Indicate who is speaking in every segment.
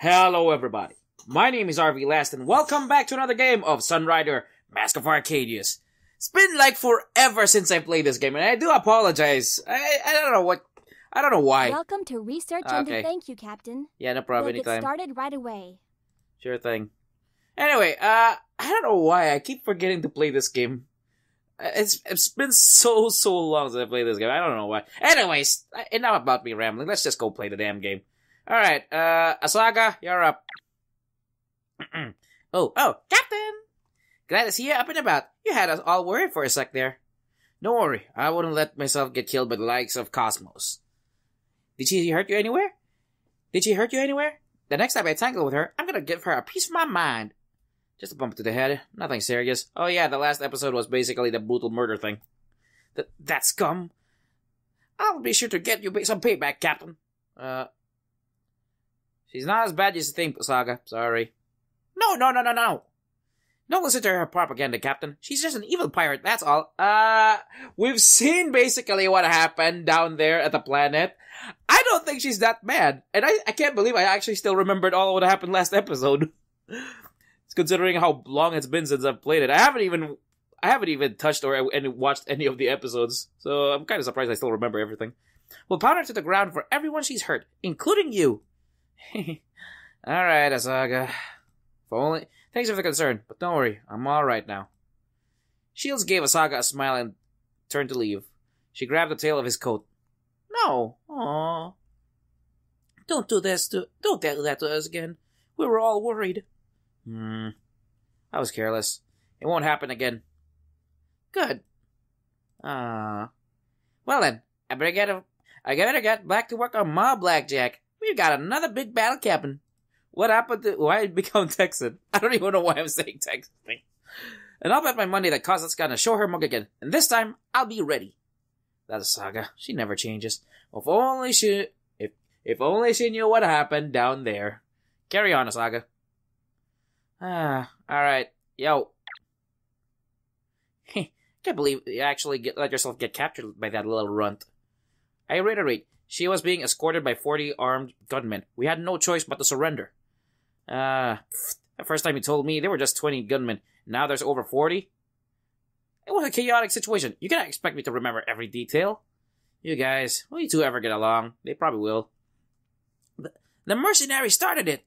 Speaker 1: Hello, everybody. My name is RV Last, and welcome back to another game of Sunrider Mask of Arcadius. It's been like forever since I played this game, and I do apologize. I, I don't know what. I don't know why.
Speaker 2: Welcome to research
Speaker 1: Okay.
Speaker 2: under thank you, Captain.
Speaker 1: Yeah, no problem.
Speaker 2: we'll get
Speaker 1: Anytime.
Speaker 2: started right away.
Speaker 1: Sure thing. Anyway, uh, I don't know why I keep forgetting to play this game. Uh, It's it's been so so long since I played this game. I don't know why. Anyways, uh, enough about me rambling. Let's just go play the damn game. All right, uh, Asaga, you're up. oh, oh, Captain! Glad to see you up and about. You had us all worried for a sec there. Don't worry, I wouldn't let myself get killed by the likes of Cosmos. Did she hurt you anywhere? Did she hurt you anywhere? The next time I tangle with her, I'm gonna give her a piece of my mind. Just a bump to the head, nothing serious. Oh yeah, the last episode was basically the brutal murder thing. Th- that scum. I'll be sure to get you some payback, Captain. Uh, she's not as bad as you think, Saga. Sorry. No, no, no, no, no. Don't listen to her propaganda, Captain. She's just an evil pirate, that's all. Uh, we've seen basically what happened down there at the planet. I don't think she's that bad. And I, I can't believe I actually still remembered all what happened last episode. It's considering how long it's been since I've played it. I haven't even I haven't even touched or any, watched any of the episodes, so I'm kind of surprised I still remember everything. We'll pound her to the ground for everyone she's hurt, including you. all right, Asaga. If only. Thanks for the concern, but don't worry, I'm all right now. Shields gave Asaga a smile and turned to leave. She grabbed the tail of his coat. No, Aww. Don't do this to. Don't do that to us again. We were all worried. Hmm. I was careless. It won't happen again. Good. Ah. well then, I better get a, I better get back to work on my blackjack. We've got another big battle, Captain. What happened to why it become Texan? I don't even know why I'm saying Texan. And I'll bet my money that Cosette's gonna show her mug again, and this time I'll be ready. That's Asaga. She never changes. If only she, if if only she knew what happened down there. Carry on, Asaga. Ah, all right, yo. Can't believe you actually get, let yourself get captured by that little runt. I reiterate, she was being escorted by 40 armed gunmen. We had no choice but to surrender. Ah, the first time you told me there were just 20 gunmen. Now there's over 40? It was a chaotic situation. You cannot expect me to remember every detail. You guys, will you two ever get along? They probably will. The, the mercenary started it.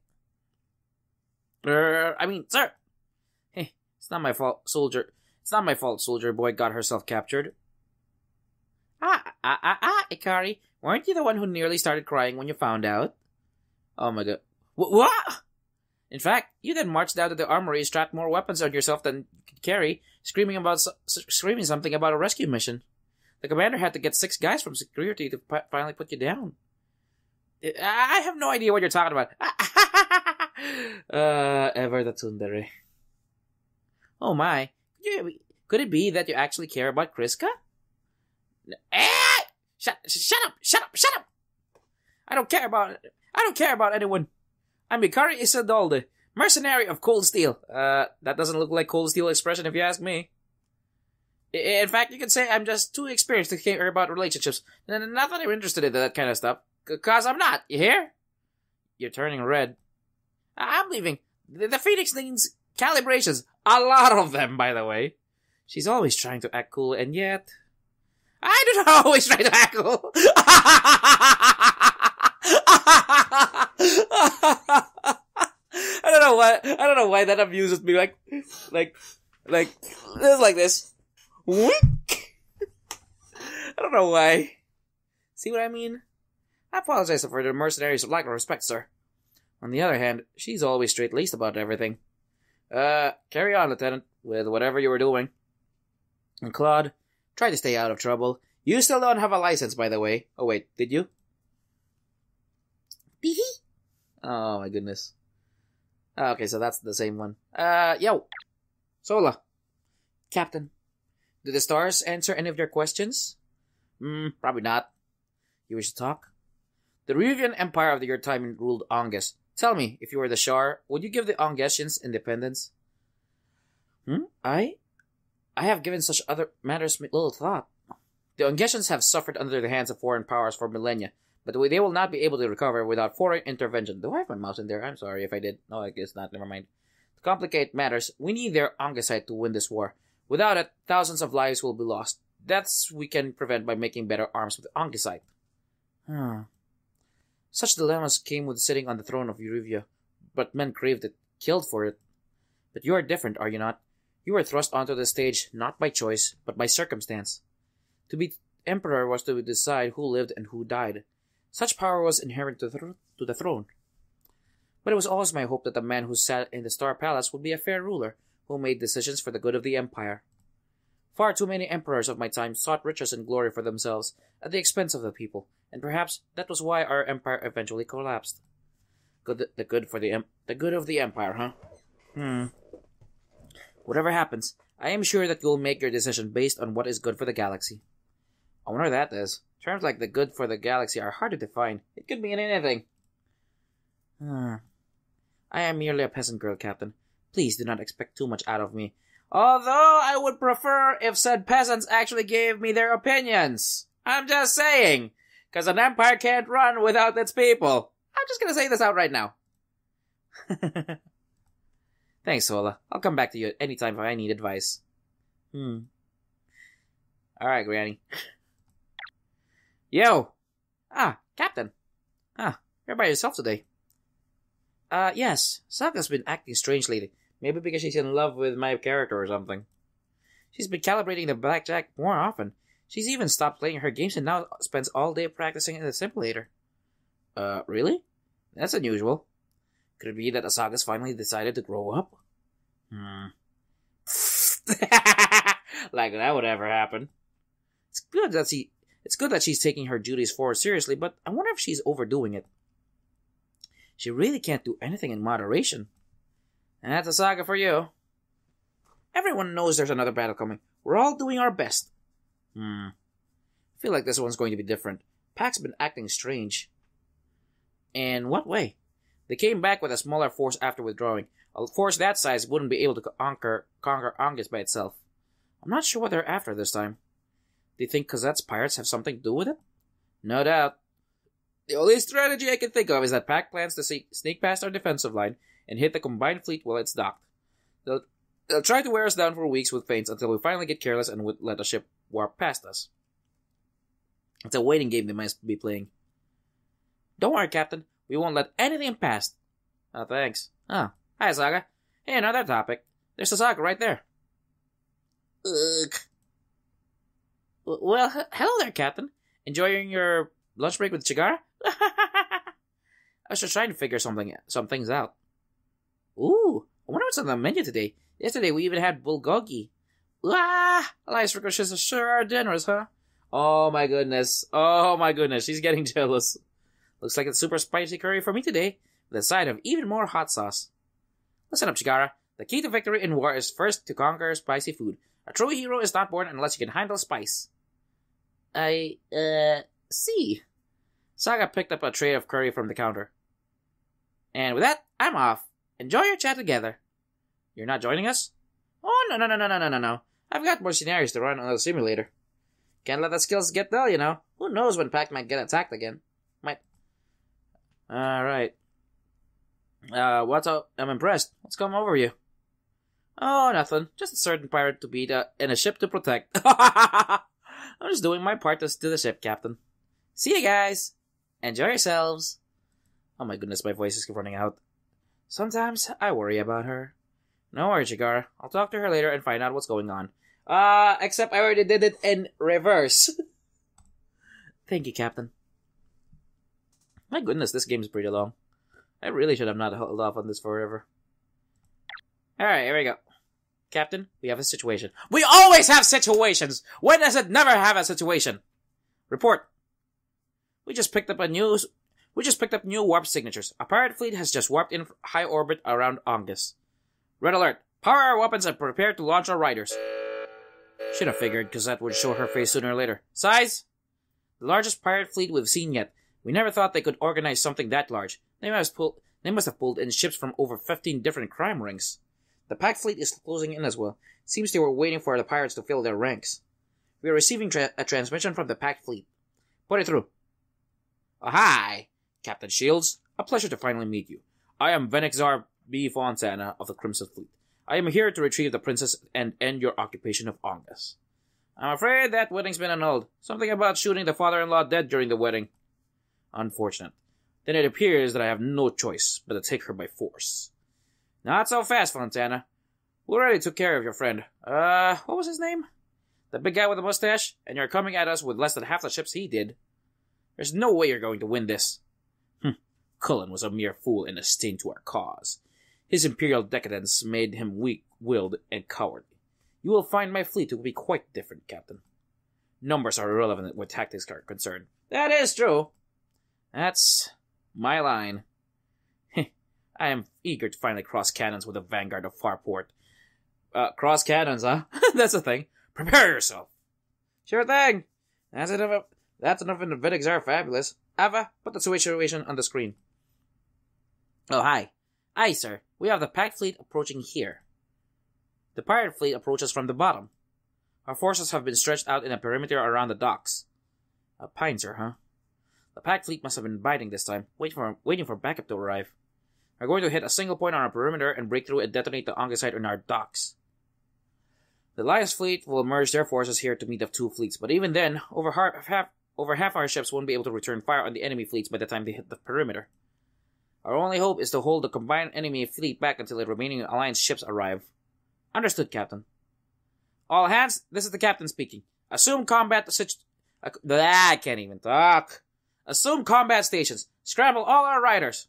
Speaker 1: Er, I mean, sir. Hey, it's not my fault, soldier. It's not my fault, soldier boy got herself captured. Ah, ah, ah, ah, Icari. Weren't you the one who nearly started crying when you found out? Oh my god. Wh- what? In fact, you then marched down to the armory, strapped more weapons on yourself than you could carry, screaming about screaming something about a rescue mission. The commander had to get six guys from security to p- finally put you down. I have no idea what you're talking about. uh, ever the tsundere. Oh my. Could it be that you actually care about Kryska? Eh! Shut, shut up! Shut up! Shut up! I don't care about I don't care about anyone. I'm Icari Isadolde, mercenary of Cold Steel. Uh, that doesn't look like Cold Steel expression if you ask me. In fact, you could say I'm just too experienced to care about relationships. And not that I'm interested in that kind of stuff. Cause I'm not, you hear? You're turning red. I'm leaving. The, the Phoenix needs calibrations. A lot of them, by the way. She's always trying to act cool, and yet... I do not always try to act. I don't know why. I don't know why that amuses me. Like, like, like this, like this. Wink. I don't know why. See what I mean? I apologize for the mercenaries' lack of respect, sir. On the other hand, she's always straight-laced about everything. Uh, carry on, Lieutenant, with whatever you were doing. And Claude, try to stay out of trouble. You still don't have a license, by the way. Oh wait, did you? Hee Oh my goodness. Ah, Okay, so that's the same one. Uh, yo, Sola, Captain. Do the stars answer any of your questions? Hmm, probably not. You wish to talk? The Ryuvian Empire of your time ruled Ongus. Tell me, if you were the Shar, would you give the Ongesians independence? Hmm? I? I have given such other matters little thought. The Ongesians have suffered under the hands of foreign powers for millennia, but they will not be able to recover without foreign intervention. Do I have my mouse in there? I'm sorry if I did. No, I guess not. Never mind. To complicate matters, we need their Ongasite to win this war. Without it, thousands of lives will be lost. That's we can prevent by making better arms with Ongasite. Hmm. Such dilemmas came with sitting on the throne of Ryuvia, but men craved it, killed for it. But you are different, are you not? You were thrust onto the stage not by choice, but by circumstance. To be emperor was to decide who lived and who died. Such power was inherent to the, to the throne. But it was always my hope that the man who sat in the Star Palace would be a fair ruler, who made decisions for the good of the empire. Far too many emperors of my time sought riches and glory for themselves at the expense of the people, and perhaps that was why our empire eventually collapsed. Good, the good for the em- the good of the empire, huh? Hmm. Whatever happens, I am sure that you'll make your decision based on what is good for the galaxy. I wonder that is. Terms like the good for the galaxy are hard to define. It could mean anything. Hmm. I am merely a peasant girl, Captain. Please do not expect too much out of me. Although I would prefer if said peasants actually gave me their opinions. I'm just saying. Because an empire can't run without its people. I'm just gonna say this out right now. Thanks, Sola. I'll come back to you at any time if I need advice. Hmm. Alright, Granny. Yo! Ah, Captain. Ah, you're by yourself today. Uh, yes. Saga's been acting strange lately. Maybe because she's in love with my character or something. She's been calibrating the blackjack more often. She's even stopped playing her games and now spends all day practicing in the simulator. Uh, really? That's unusual. Could it be that Asaga's finally decided to grow up? Hmm. like that would ever happen. It's good that she it's good that she's taking her duties forward seriously, but I wonder if she's overdoing it. She really can't do anything in moderation. And that's Asaga for you. Everyone knows there's another battle coming. We're all doing our best. Hmm. I feel like this one's going to be different. Pact's been acting strange. In what way? They came back with a smaller force after withdrawing. A force that size wouldn't be able to conquer conquer Angus by itself. I'm not sure what they're after this time. Do you think Cosette's pirates have something to do with it? No doubt. The only strategy I can think of is that Pact plans to se- sneak past our defensive line and hit the combined fleet while it's docked. They'll, they'll try to wear us down for weeks with feints until we finally get careless and would let the ship warp past us. It's a waiting game they must be playing. Don't worry, Captain. We won't let anything pass. Oh, thanks. Oh, hi, Saga. Hey, another topic. There's a Saga right there. Ugh. Well, hello there, Captain. Enjoying your lunch break with Chigara? I was just trying to figure something, some things out. Ooh, I wonder what's on the menu today. Yesterday we even had bulgogi. Ah, Elias Ricochet's sure are dinners, huh? Oh my goodness. Oh my goodness, she's getting jealous. Looks like it's super spicy curry for me today, with a side of even more hot sauce. Listen up, Chigara. The key to victory in war is first to conquer spicy food. A true hero is not born unless you can handle spice. I, uh, see. Saga picked up a tray of curry from the counter. And with that, I'm off. Enjoy your chat together. You're not joining us? Oh, no, no, no, no, no, no, no. I've got more scenarios to run on the simulator. Can't let the skills get dull, you know. Who knows when Pact might get attacked again. Might. Alright. Uh, what's up? I'm impressed. What's come over you? Oh, nothing. Just a certain pirate to beat uh, and a ship to protect. I'm just doing my part to to the ship, Captain. See you guys. Enjoy yourselves. Oh my goodness, my voice is running out. Sometimes I worry about her. No worries, Chigara. I'll talk to her later and find out what's going on. Uh, except I already did it in reverse. Thank you, Captain. My goodness, this game's pretty long. I really should have not held off on this forever. Alright, here we go. Captain, we have a situation. We always have situations! When does it never have a situation? Report. We just picked up a new we just picked up new warp signatures. A pirate fleet has just warped in high orbit around Ongus. Red alert. Power our weapons and prepare to launch our riders. Should have figured, because that would show her face sooner or later. Size? The largest pirate fleet we've seen yet. We never thought they could organize something that large. They must pull they must have pulled in ships from over fifteen different crime rings. The Pact fleet is closing in as well. Seems they were waiting for the pirates to fill their ranks. We are receiving tra- a transmission from the Pact fleet. Put it through. Oh, hi, Captain Shields. A pleasure to finally meet you. I am Veniczar B. Fontana of the Crimson Fleet. I am here to retrieve the princess and end your occupation of Ongus. I'm afraid that wedding's been annulled. Something about shooting the father-in-law dead during the wedding. Unfortunate. Then it appears that I have no choice but to take her by force. Not so fast, Fontana. We already took care of your friend. Uh, what was his name? The big guy with the mustache? And you're coming at us with less than half the ships he did. There's no way you're going to win this. Hm. Cullen was a mere fool and a stain to our cause. His imperial decadence made him weak-willed and cowardly. You will find my fleet to be quite different, Captain. Numbers are irrelevant where tactics are concerned. That is true. That's my line. I am eager to finally cross cannons with the vanguard of Farport. Uh, cross cannons, huh? That's a thing. Prepare yourself. Sure thing. That's enough. That's enough. And The Vedics are fabulous. Ava, put the situation on the screen. Oh, hi. Aye, sir. We have the Pact fleet approaching here. The pirate fleet approaches from the bottom. Our forces have been stretched out in a perimeter around the docks. A pincer, huh? The Pact fleet must have been biding this time, waiting for waiting for backup to arrive. We're going to hit a single point on our perimeter and break through and detonate the Ongusite in our docks. The Alliance fleet will merge their forces here to meet the two fleets, but even then, over half, over half our ships won't be able to return fire on the enemy fleets by the time they hit the perimeter. Our only hope is to hold the combined enemy fleet back until the remaining Alliance ships arrive. Understood, Captain. All hands, this is the Captain speaking. Assume combat situ- uh, I can't even talk. Assume combat stations. Scramble all our riders.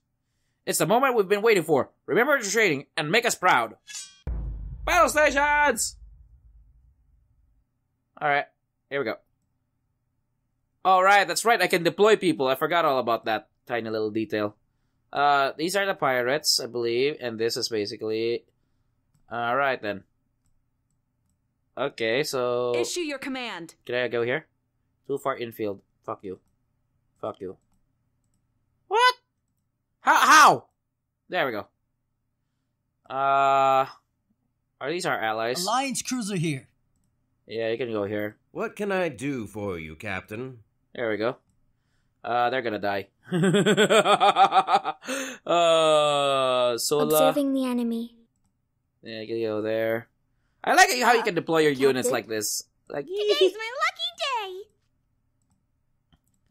Speaker 1: It's the moment we've been waiting for. Remember your training and make us proud. Battle stations! Alright, here we go. Alright, that's right, I can deploy people. I forgot all about that tiny little detail. Uh, these are the pirates, I believe, and this is basically... Alright then. Okay, so...
Speaker 3: Issue your command.
Speaker 1: Can I go here? Too far infield. Fuck you. Fuck you. What? How? How? There we go. Uh, are these our allies?
Speaker 4: Alliance cruiser here.
Speaker 1: Yeah, you can go here.
Speaker 5: What can I do for you, Captain?
Speaker 1: There we go. Uh, they're gonna die. uh, Sola.
Speaker 2: Observing the enemy.
Speaker 1: Yeah, you can go there. I like how you can deploy your units like this. Like,
Speaker 6: Today's my lucky day.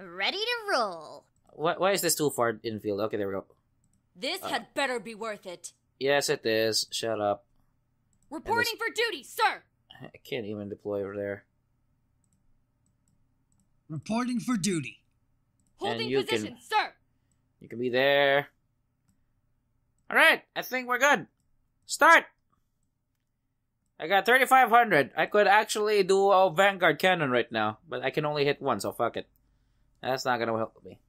Speaker 6: Ready to roll.
Speaker 1: why, why is this too far infield? Okay, there we go.
Speaker 3: This
Speaker 1: Uh.
Speaker 3: had better be worth it.
Speaker 1: Yes, it is. Shut up.
Speaker 3: Reporting for duty, sir.
Speaker 1: I can't even deploy over there.
Speaker 4: Reporting for duty.
Speaker 3: Holding position,
Speaker 1: can-
Speaker 3: sir.
Speaker 1: You can be there. Alright, I think we're good. Start! I got 3,500. I could actually do a Vanguard cannon right now, but I can only hit one, so fuck it. That's not gonna help me.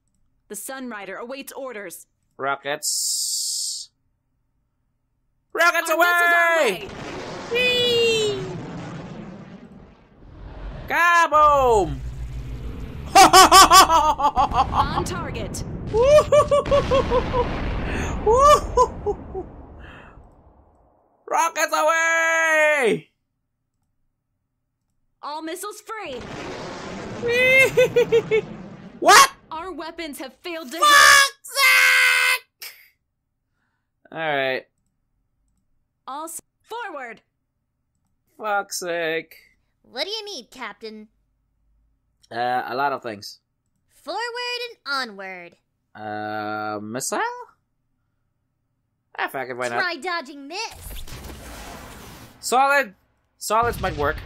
Speaker 3: The Sunrider awaits orders.
Speaker 1: Rockets. Rockets
Speaker 3: Our
Speaker 1: away! Whee! Kaboom!
Speaker 3: On target.
Speaker 1: Rockets away!
Speaker 3: All missiles free.
Speaker 1: what?
Speaker 3: Our weapons have failed to hit.
Speaker 1: Fuck's sake! Alright.
Speaker 3: All s- forward.
Speaker 1: Fuck's sake.
Speaker 6: What do you need, Captain?
Speaker 1: Uh, a lot of things.
Speaker 6: Forward and onward.
Speaker 1: Uh, missile? Ah, fuck it, why not?
Speaker 6: Try dodging this.
Speaker 1: Solid. Solids might work.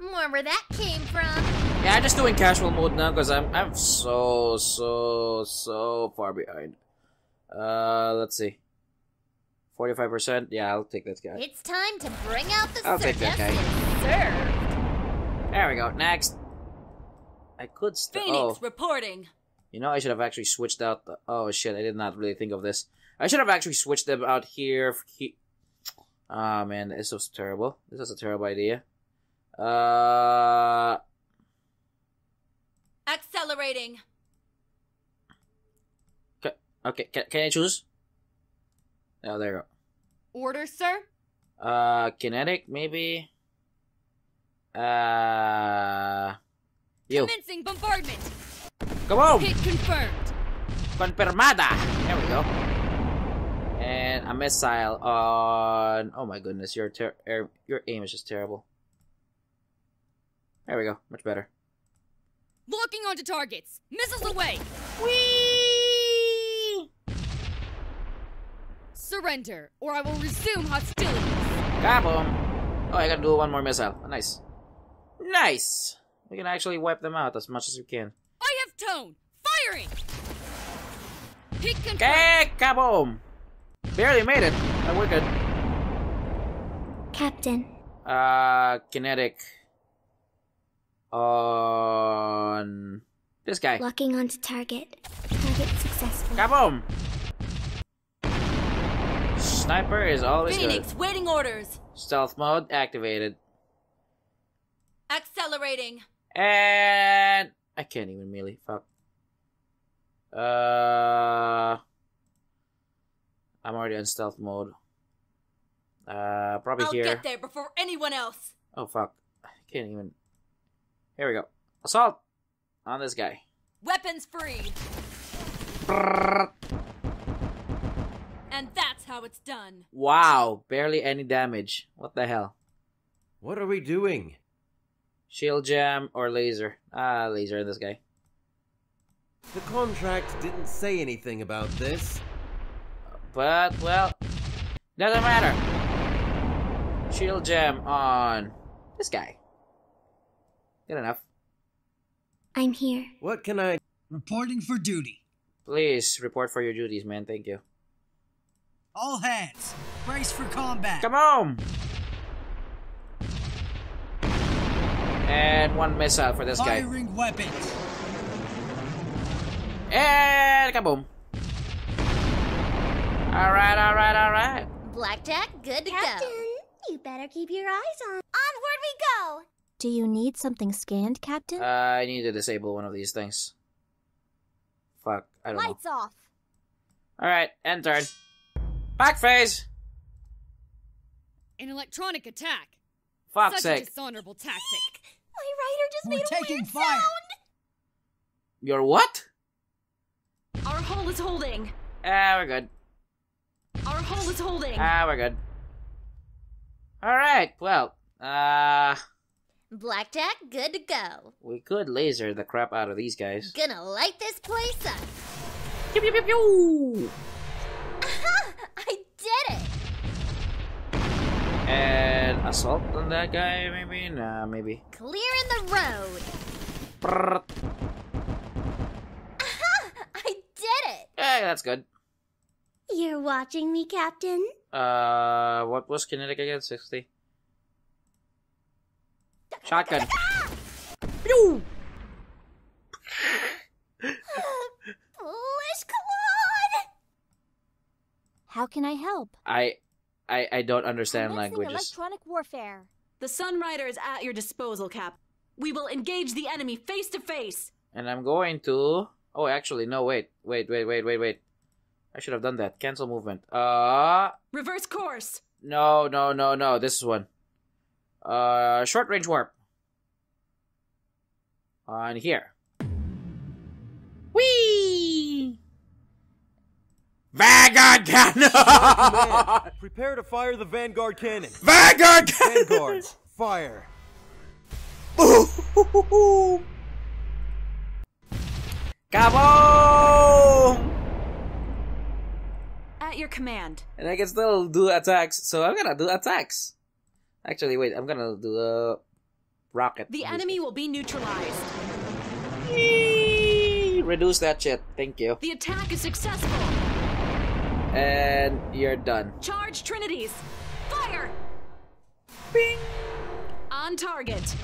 Speaker 6: More where that came from.
Speaker 1: Yeah, I'm just doing casual mode now because I'm I'm so so so far behind. Uh, let's see. Forty-five percent. Yeah, I'll take that guy.
Speaker 6: It's time to bring out the
Speaker 1: I'll take that guy.
Speaker 6: suggestions served.
Speaker 1: There we go. Next. I could. St-
Speaker 3: Phoenix
Speaker 1: oh,
Speaker 3: reporting.
Speaker 1: you know, I should have actually switched out. The- oh shit! I did not really think of this. I should have actually switched them out here. He- Ah man, this was terrible. This was a terrible idea. Uh,
Speaker 3: Accelerating.
Speaker 1: okay. Can, can I choose? Oh, there you
Speaker 3: go. Order,
Speaker 1: sir. Uh, kinetic maybe. Uh, you.
Speaker 3: Commencing bombardment.
Speaker 1: Come on!
Speaker 3: Hit confirmed.
Speaker 1: Confirmada! There we go. And a missile on. Oh my goodness, your ter- your aim is just terrible. There we go, much better.
Speaker 3: Locking onto targets. Missiles away.
Speaker 1: Whee!
Speaker 3: Surrender, or I will resume hostilities.
Speaker 1: Kaboom! Oh, I gotta do one more missile. Nice. Nice! We can actually wipe them out as much as we can.
Speaker 3: I have tone. Firing. Hit confirmed.
Speaker 1: Okay, kaboom! Barely made it, but we're good.
Speaker 2: Captain,
Speaker 1: Uh, kinetic. On. This guy.
Speaker 2: locking onto target. Target successful.
Speaker 1: Kaboom! Sniper is always
Speaker 3: Phoenix,
Speaker 1: good.
Speaker 3: waiting orders.
Speaker 1: Stealth mode activated.
Speaker 3: Accelerating.
Speaker 1: And I can't even melee. Fuck. Uh, I'm already on stealth mode. Uh, probably
Speaker 3: I'll
Speaker 1: here.
Speaker 3: get there before anyone else.
Speaker 1: Oh fuck! I can't even. Here we go. Assault on this guy.
Speaker 3: Weapons free. And that's how it's done.
Speaker 1: Wow, barely any damage. What the hell?
Speaker 5: What are we doing?
Speaker 1: Shield jam or laser? Ah, laser in this guy.
Speaker 5: The contract didn't say anything about this.
Speaker 1: But well, doesn't matter. Shield jam on this guy. Good enough.
Speaker 2: I'm here.
Speaker 5: What can I.
Speaker 4: Reporting for duty.
Speaker 1: Please report for your duties, man. Thank you.
Speaker 4: All hands, brace for combat.
Speaker 1: Come on! And one missile for this guy.
Speaker 4: Firing weapons.
Speaker 1: And kaboom! Alright, alright, alright.
Speaker 6: Blackjack, good to
Speaker 2: Captain,
Speaker 6: go.
Speaker 2: you better keep your eyes on.
Speaker 6: Onward we go.
Speaker 2: Do you need something scanned, Captain?
Speaker 1: Uh, I need to disable one of these things. Fuck, I don't know.
Speaker 2: Lights off.
Speaker 1: Alright, end turn. Back phase!
Speaker 3: An electronic attack.
Speaker 1: Fuck's
Speaker 3: Such a
Speaker 1: sake.
Speaker 3: dishonorable tactic.
Speaker 6: My rider just
Speaker 4: We're
Speaker 6: made a
Speaker 4: taking
Speaker 6: weird
Speaker 4: fire.
Speaker 6: sound.
Speaker 1: You're what?
Speaker 3: Our hull is holding.
Speaker 1: Ah, we're good.
Speaker 3: Our hull is holding.
Speaker 1: Ah, we're good. Alright, well, uh,
Speaker 6: Blackjack, good to go.
Speaker 1: we could laser the crap out of these guys.
Speaker 6: Gonna light this place up.
Speaker 1: Pew, pew, pew, pew.
Speaker 6: I did it.
Speaker 1: And assault on that guy, maybe? Nah, maybe.
Speaker 6: Clearing the road.
Speaker 1: Brrrt.
Speaker 6: I did it.
Speaker 1: Hey, that's good.
Speaker 2: You're watching me, Captain?
Speaker 1: Uh, what was kinetic again? 60? Shotgun. Pew!
Speaker 6: Foolish Claude.
Speaker 2: How can I help?
Speaker 1: I, I, I don't understand
Speaker 2: Commencing
Speaker 1: languages.
Speaker 2: electronic warfare.
Speaker 3: The Sunrider is at your disposal, Cap. We will engage the enemy face to face.
Speaker 1: And I'm going to... Oh, actually, no, wait. Wait, wait, wait, wait, wait. I should have done that. Cancel movement. Uh,
Speaker 3: Reverse course.
Speaker 1: no, no, no, no. This is one. Uh, short range warp. On here. Whee! Vanguard cannon!
Speaker 7: Command, prepare to fire the Vanguard cannon.
Speaker 1: Vanguard cannon!
Speaker 7: Vanguard, fire.
Speaker 1: Kaboom!
Speaker 3: At your command.
Speaker 1: And I can still do attacks, so I'm gonna do attacks. Actually, wait, I'm gonna do a rocket.
Speaker 3: The enemy will be neutralized.
Speaker 1: Reduce that shit. Thank you.
Speaker 3: The attack is successful.
Speaker 1: And you're done.
Speaker 3: Charge Trinities. Fire.
Speaker 1: Bing!
Speaker 3: On target.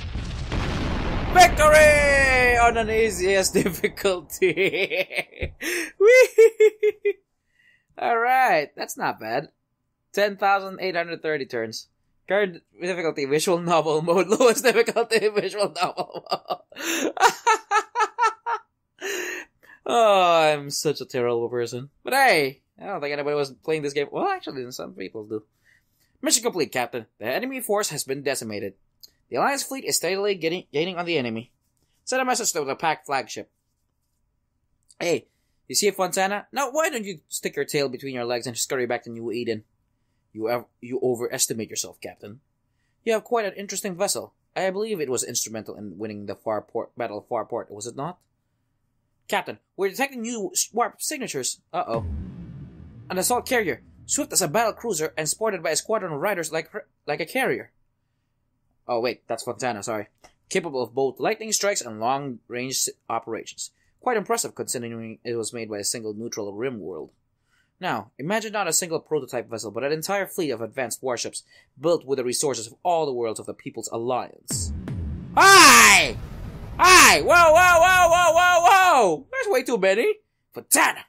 Speaker 1: Victory on an easiest difficulty. All right, that's not bad. Ten thousand eight hundred thirty turns. Current difficulty: visual novel mode. Lowest difficulty: visual novel mode. Oh, I'm such a terrible person. But hey, I don't think anybody was playing this game. Well, actually, some people do. Mission complete, Captain. The enemy force has been decimated. The Alliance fleet is steadily getting, gaining on the enemy. Send a message to the Pact flagship. Hey, you see Fontana? Now, why don't you stick your tail between your legs and scurry back to New Eden? You ev- you overestimate yourself, Captain. You have quite an interesting vessel. I believe it was instrumental in winning the far port battle of Farport, was it not? Captain, we're detecting new warp signatures. Uh oh. An assault carrier, swift as a battle cruiser and sported by a squadron of riders like like a carrier. Oh wait, that's Fontana. Sorry. Capable of both lightning strikes and long range operations. Quite impressive considering it was made by a single neutral rim world. Now, imagine not a single prototype vessel, but an entire fleet of advanced warships built with the resources of all the worlds of the People's Alliance. Hi! Hi! Whoa, whoa, whoa, whoa, whoa, whoa! There's way too many! Fontana!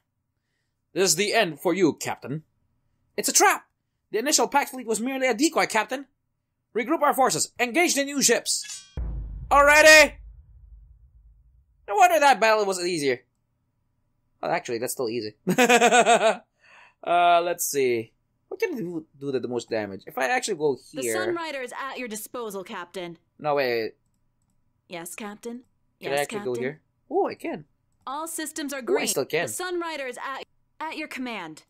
Speaker 1: This is the end for you, Captain. It's a trap! The initial Pact fleet was merely a decoy, Captain. Regroup our forces. Engage the new ships. Already? No wonder that battle was easier. Well, actually, that's still easy. uh, let's see. What can do, do the, the most damage? If I actually go
Speaker 3: The
Speaker 1: here.
Speaker 3: Sun Rider is at your disposal, Captain.
Speaker 1: no, wait.
Speaker 3: Yes, Captain.
Speaker 1: Can
Speaker 3: yes,
Speaker 1: I actually
Speaker 3: Captain.
Speaker 1: go here? Oh, I can.
Speaker 3: All systems are
Speaker 1: Oh, I
Speaker 3: green.
Speaker 1: still can.
Speaker 3: The Sunrider is at at your command.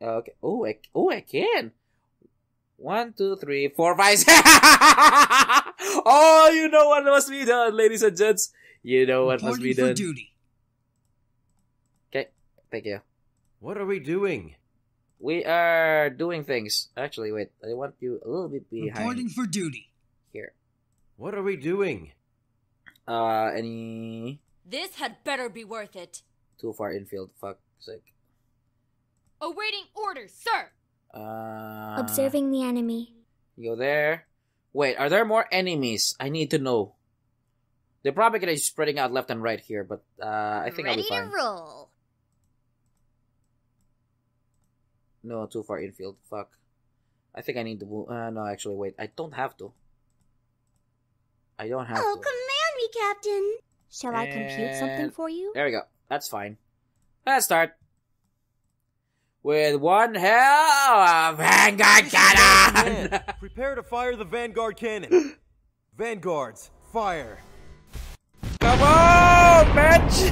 Speaker 1: Okay. Oh, I, oh, I can. One, two, three, four, five. six. oh, you know what must be done, ladies and gents. You know what must
Speaker 4: Reporting
Speaker 1: be
Speaker 4: for
Speaker 1: done.
Speaker 4: duty.
Speaker 1: Okay, thank you.
Speaker 5: What are we doing?
Speaker 1: We are doing things. Actually, wait. I want you a little bit behind
Speaker 4: Reporting for duty.
Speaker 1: here.
Speaker 5: What are we doing?
Speaker 1: Uh, any
Speaker 6: This had better be worth it.
Speaker 1: too far infield? Fuck sake.
Speaker 6: Awaiting orders, sir.
Speaker 1: Uh,
Speaker 2: Observing the enemy.
Speaker 1: You go there. Wait, are there more enemies? I need to know. They're probably gonna be spreading out left and right here, but uh, I think I'll
Speaker 6: Ready
Speaker 1: be fine.
Speaker 6: to roll.
Speaker 1: No, too far infield. Fuck. I think I need to move. Uh, no, actually, wait. I don't have to. I don't have
Speaker 2: Oh,
Speaker 1: to.
Speaker 2: command me, Captain. Shall I compute something for you?
Speaker 1: There we go. That's fine. Let's start. With one hell of Vanguard Cannon!
Speaker 7: Command, prepare to fire the Vanguard cannon. Vanguards, fire.
Speaker 1: Come on, bitch!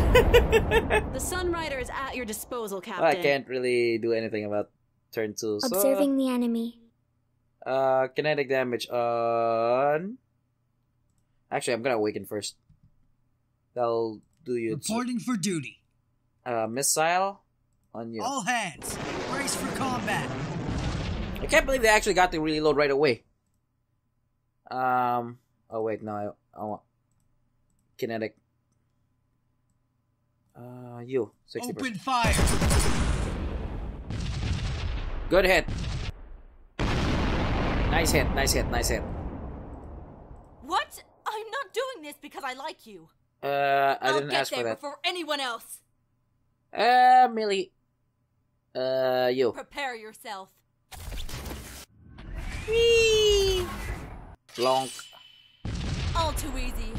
Speaker 3: The Sunrider is at your disposal, Captain.
Speaker 1: I can't really do anything about turn two. So,
Speaker 2: Observing the enemy.
Speaker 1: uh, kinetic damage on. Actually, I'm gonna awaken first. That'll do you. t-
Speaker 4: Reporting for duty.
Speaker 1: Uh, missile on you.
Speaker 4: All hands, brace for combat.
Speaker 1: I can't believe they actually got the reload right away. Um. Oh wait, no. I, I want kinetic. Uh, you sixty
Speaker 4: Open fire.
Speaker 1: Good hit. Nice hit. Nice hit. Nice hit.
Speaker 6: What? Doing this because I like you.
Speaker 1: Uh, I
Speaker 6: I'll
Speaker 1: didn't
Speaker 6: get
Speaker 1: ask for
Speaker 6: there
Speaker 1: that.
Speaker 6: before anyone else.
Speaker 1: Uh, Millie. Uh, you.
Speaker 6: Prepare yourself.
Speaker 1: Lonk.
Speaker 6: All too easy.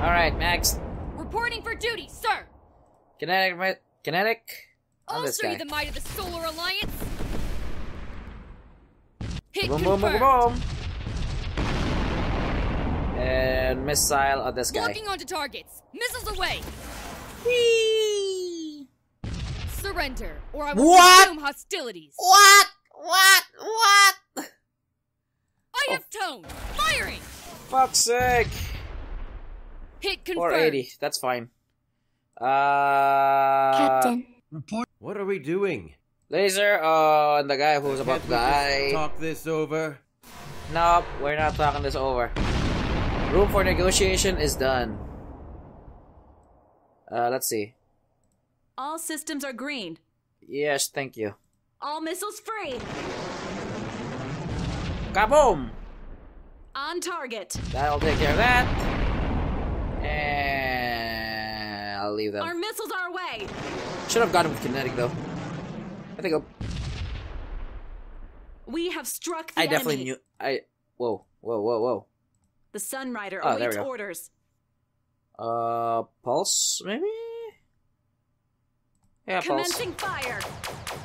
Speaker 1: All right, Max.
Speaker 6: Reporting for duty, sir.
Speaker 1: Kinetic. Kinetic.
Speaker 6: I'll show
Speaker 1: guy.
Speaker 6: you the might of the Solar Alliance. Hit
Speaker 1: Boom, boom, boom, boom, boom. And missile on this guy.
Speaker 6: Locking onto targets. Missiles away. Surrender, or I will
Speaker 1: What?
Speaker 6: resume hostilities.
Speaker 1: What? What? What?
Speaker 6: I have tone. Firing.
Speaker 1: Fuck's sake.
Speaker 6: Hit confirmed.
Speaker 1: 480. That's fine. Uh.
Speaker 2: Captain.
Speaker 4: Report.
Speaker 5: What are we doing?
Speaker 1: Laser on the guy who's about
Speaker 5: Can't
Speaker 1: to die.
Speaker 5: talk this over?
Speaker 1: Nope, we're not talking this over. Room for negotiation is done. Uh, let's see.
Speaker 3: All systems are green.
Speaker 1: Yes, thank you.
Speaker 3: All missiles free.
Speaker 1: Kaboom!
Speaker 3: On target.
Speaker 1: That'll take care of that. And I'll leave
Speaker 3: Our missiles are away.
Speaker 1: Should have gotten with kinetic though. I think I'll,
Speaker 3: We have struck the
Speaker 1: I definitely
Speaker 3: enemy.
Speaker 1: knew. I whoa whoa whoa whoa.
Speaker 3: The Sunrider
Speaker 1: Oh,
Speaker 3: awaits orders.
Speaker 1: Uh, pulse maybe. Yeah, pulse.
Speaker 3: Commencing fire.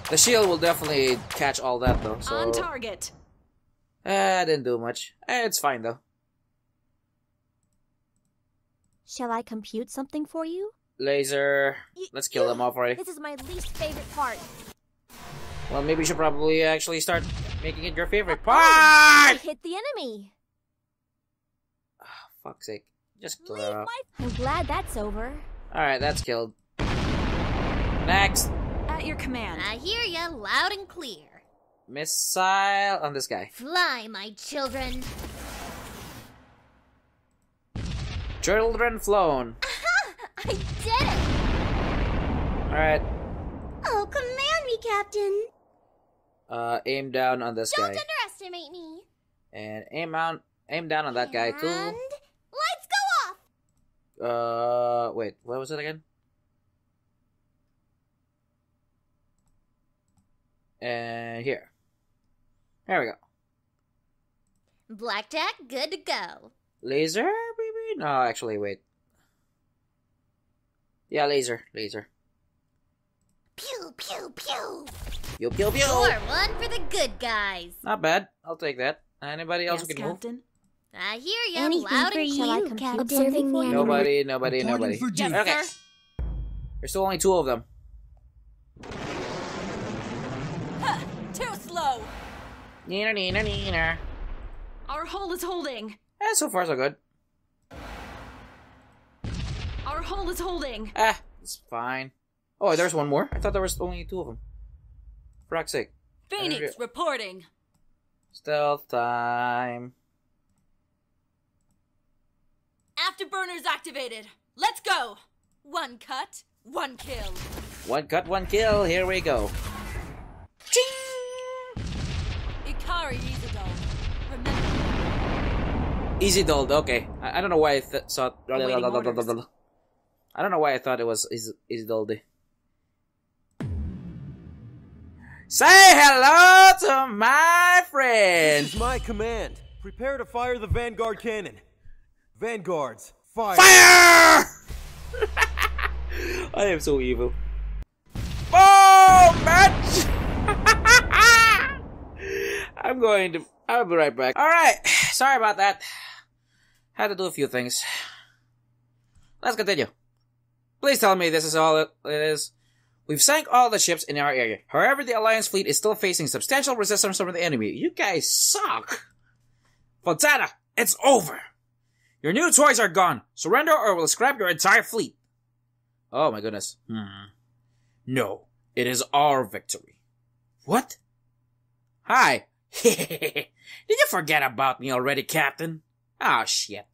Speaker 1: The shield will definitely catch all that though. So
Speaker 3: On target.
Speaker 1: Eh, didn't do much. Eh, it's fine though.
Speaker 2: Shall I compute something for you?
Speaker 1: Laser.
Speaker 2: Y-
Speaker 1: Let's kill them off already.
Speaker 2: This is my least favorite part.
Speaker 1: Well, maybe you should probably actually start making it your favorite
Speaker 2: I
Speaker 1: part.
Speaker 2: hit the enemy.
Speaker 1: Fuck's sake. Just kill
Speaker 2: Leave
Speaker 1: her off.
Speaker 2: my. I'm glad that's over.
Speaker 1: Alright, that's killed. Next.
Speaker 3: At your command.
Speaker 8: I hear ya loud and clear.
Speaker 1: Missile on this guy.
Speaker 8: Fly, my children.
Speaker 1: Children flown. Aha!
Speaker 8: I did it!
Speaker 1: Alright.
Speaker 2: Oh, command me, Captain.
Speaker 1: Uh, aim down on this
Speaker 8: Don't
Speaker 1: guy.
Speaker 8: underestimate me.
Speaker 1: And aim out, aim down on that guy
Speaker 8: And
Speaker 1: too.
Speaker 8: Lights go off!
Speaker 1: Uh, wait, what was it again? And here. There we go.
Speaker 8: Blackjack, good to go.
Speaker 1: Laser, maybe? No, actually, wait. Yeah, laser, laser.
Speaker 8: Pew, pew, pew.
Speaker 1: Pew, pew, pew.
Speaker 8: Score one for the good guys.
Speaker 1: Not bad. I'll take that. Anybody else
Speaker 3: yes,
Speaker 1: who can move?
Speaker 3: Captain.
Speaker 8: I hear ya
Speaker 2: Anything
Speaker 8: loud
Speaker 2: for
Speaker 8: and
Speaker 2: you, Shall I
Speaker 8: clear.
Speaker 2: compute
Speaker 8: Captain.
Speaker 2: something for you?
Speaker 1: Nobody, nobody,
Speaker 4: Reporting
Speaker 1: nobody.
Speaker 4: for duty.
Speaker 1: Okay. There's still only two of them.
Speaker 6: Huh, too slow.
Speaker 1: Neener, neener, neener.
Speaker 3: Our hull is holding.
Speaker 1: Eh, so far so good.
Speaker 3: Our hull is holding.
Speaker 1: Ah, it's fine. Oh, there's one more. I thought there was only two of them. For fuck's sake.
Speaker 6: Phoenix reporting.
Speaker 1: Stealth time.
Speaker 6: Afterburners activated. Let's go. One cut, one kill.
Speaker 1: One cut, one kill. Here we go.
Speaker 6: Icari Isidol. Remember,
Speaker 1: Easy dulled. Okay. I, I don't know why I th- thought. I don't know why I thought it was easy, easy. Say hello to my friend.
Speaker 7: This is my command. Prepare to fire the Vanguard cannon. Vanguards, fire!
Speaker 1: Fire! I am so evil. Oh, Boom! Match! I'm going to. I'll be right back. Alright. Sorry about that. Had to do a few things. Let's continue. Please tell me this is all it is. We've sank all the ships in our area. However, the Alliance fleet is still facing substantial resistance from the enemy. You guys suck. Fontana, it's over. Your new toys are gone. Surrender or we'll scrap your entire fleet. Oh my goodness. Hmm. No, it is our victory. What? Hi. Did you forget about me already, Captain? Ah, shit.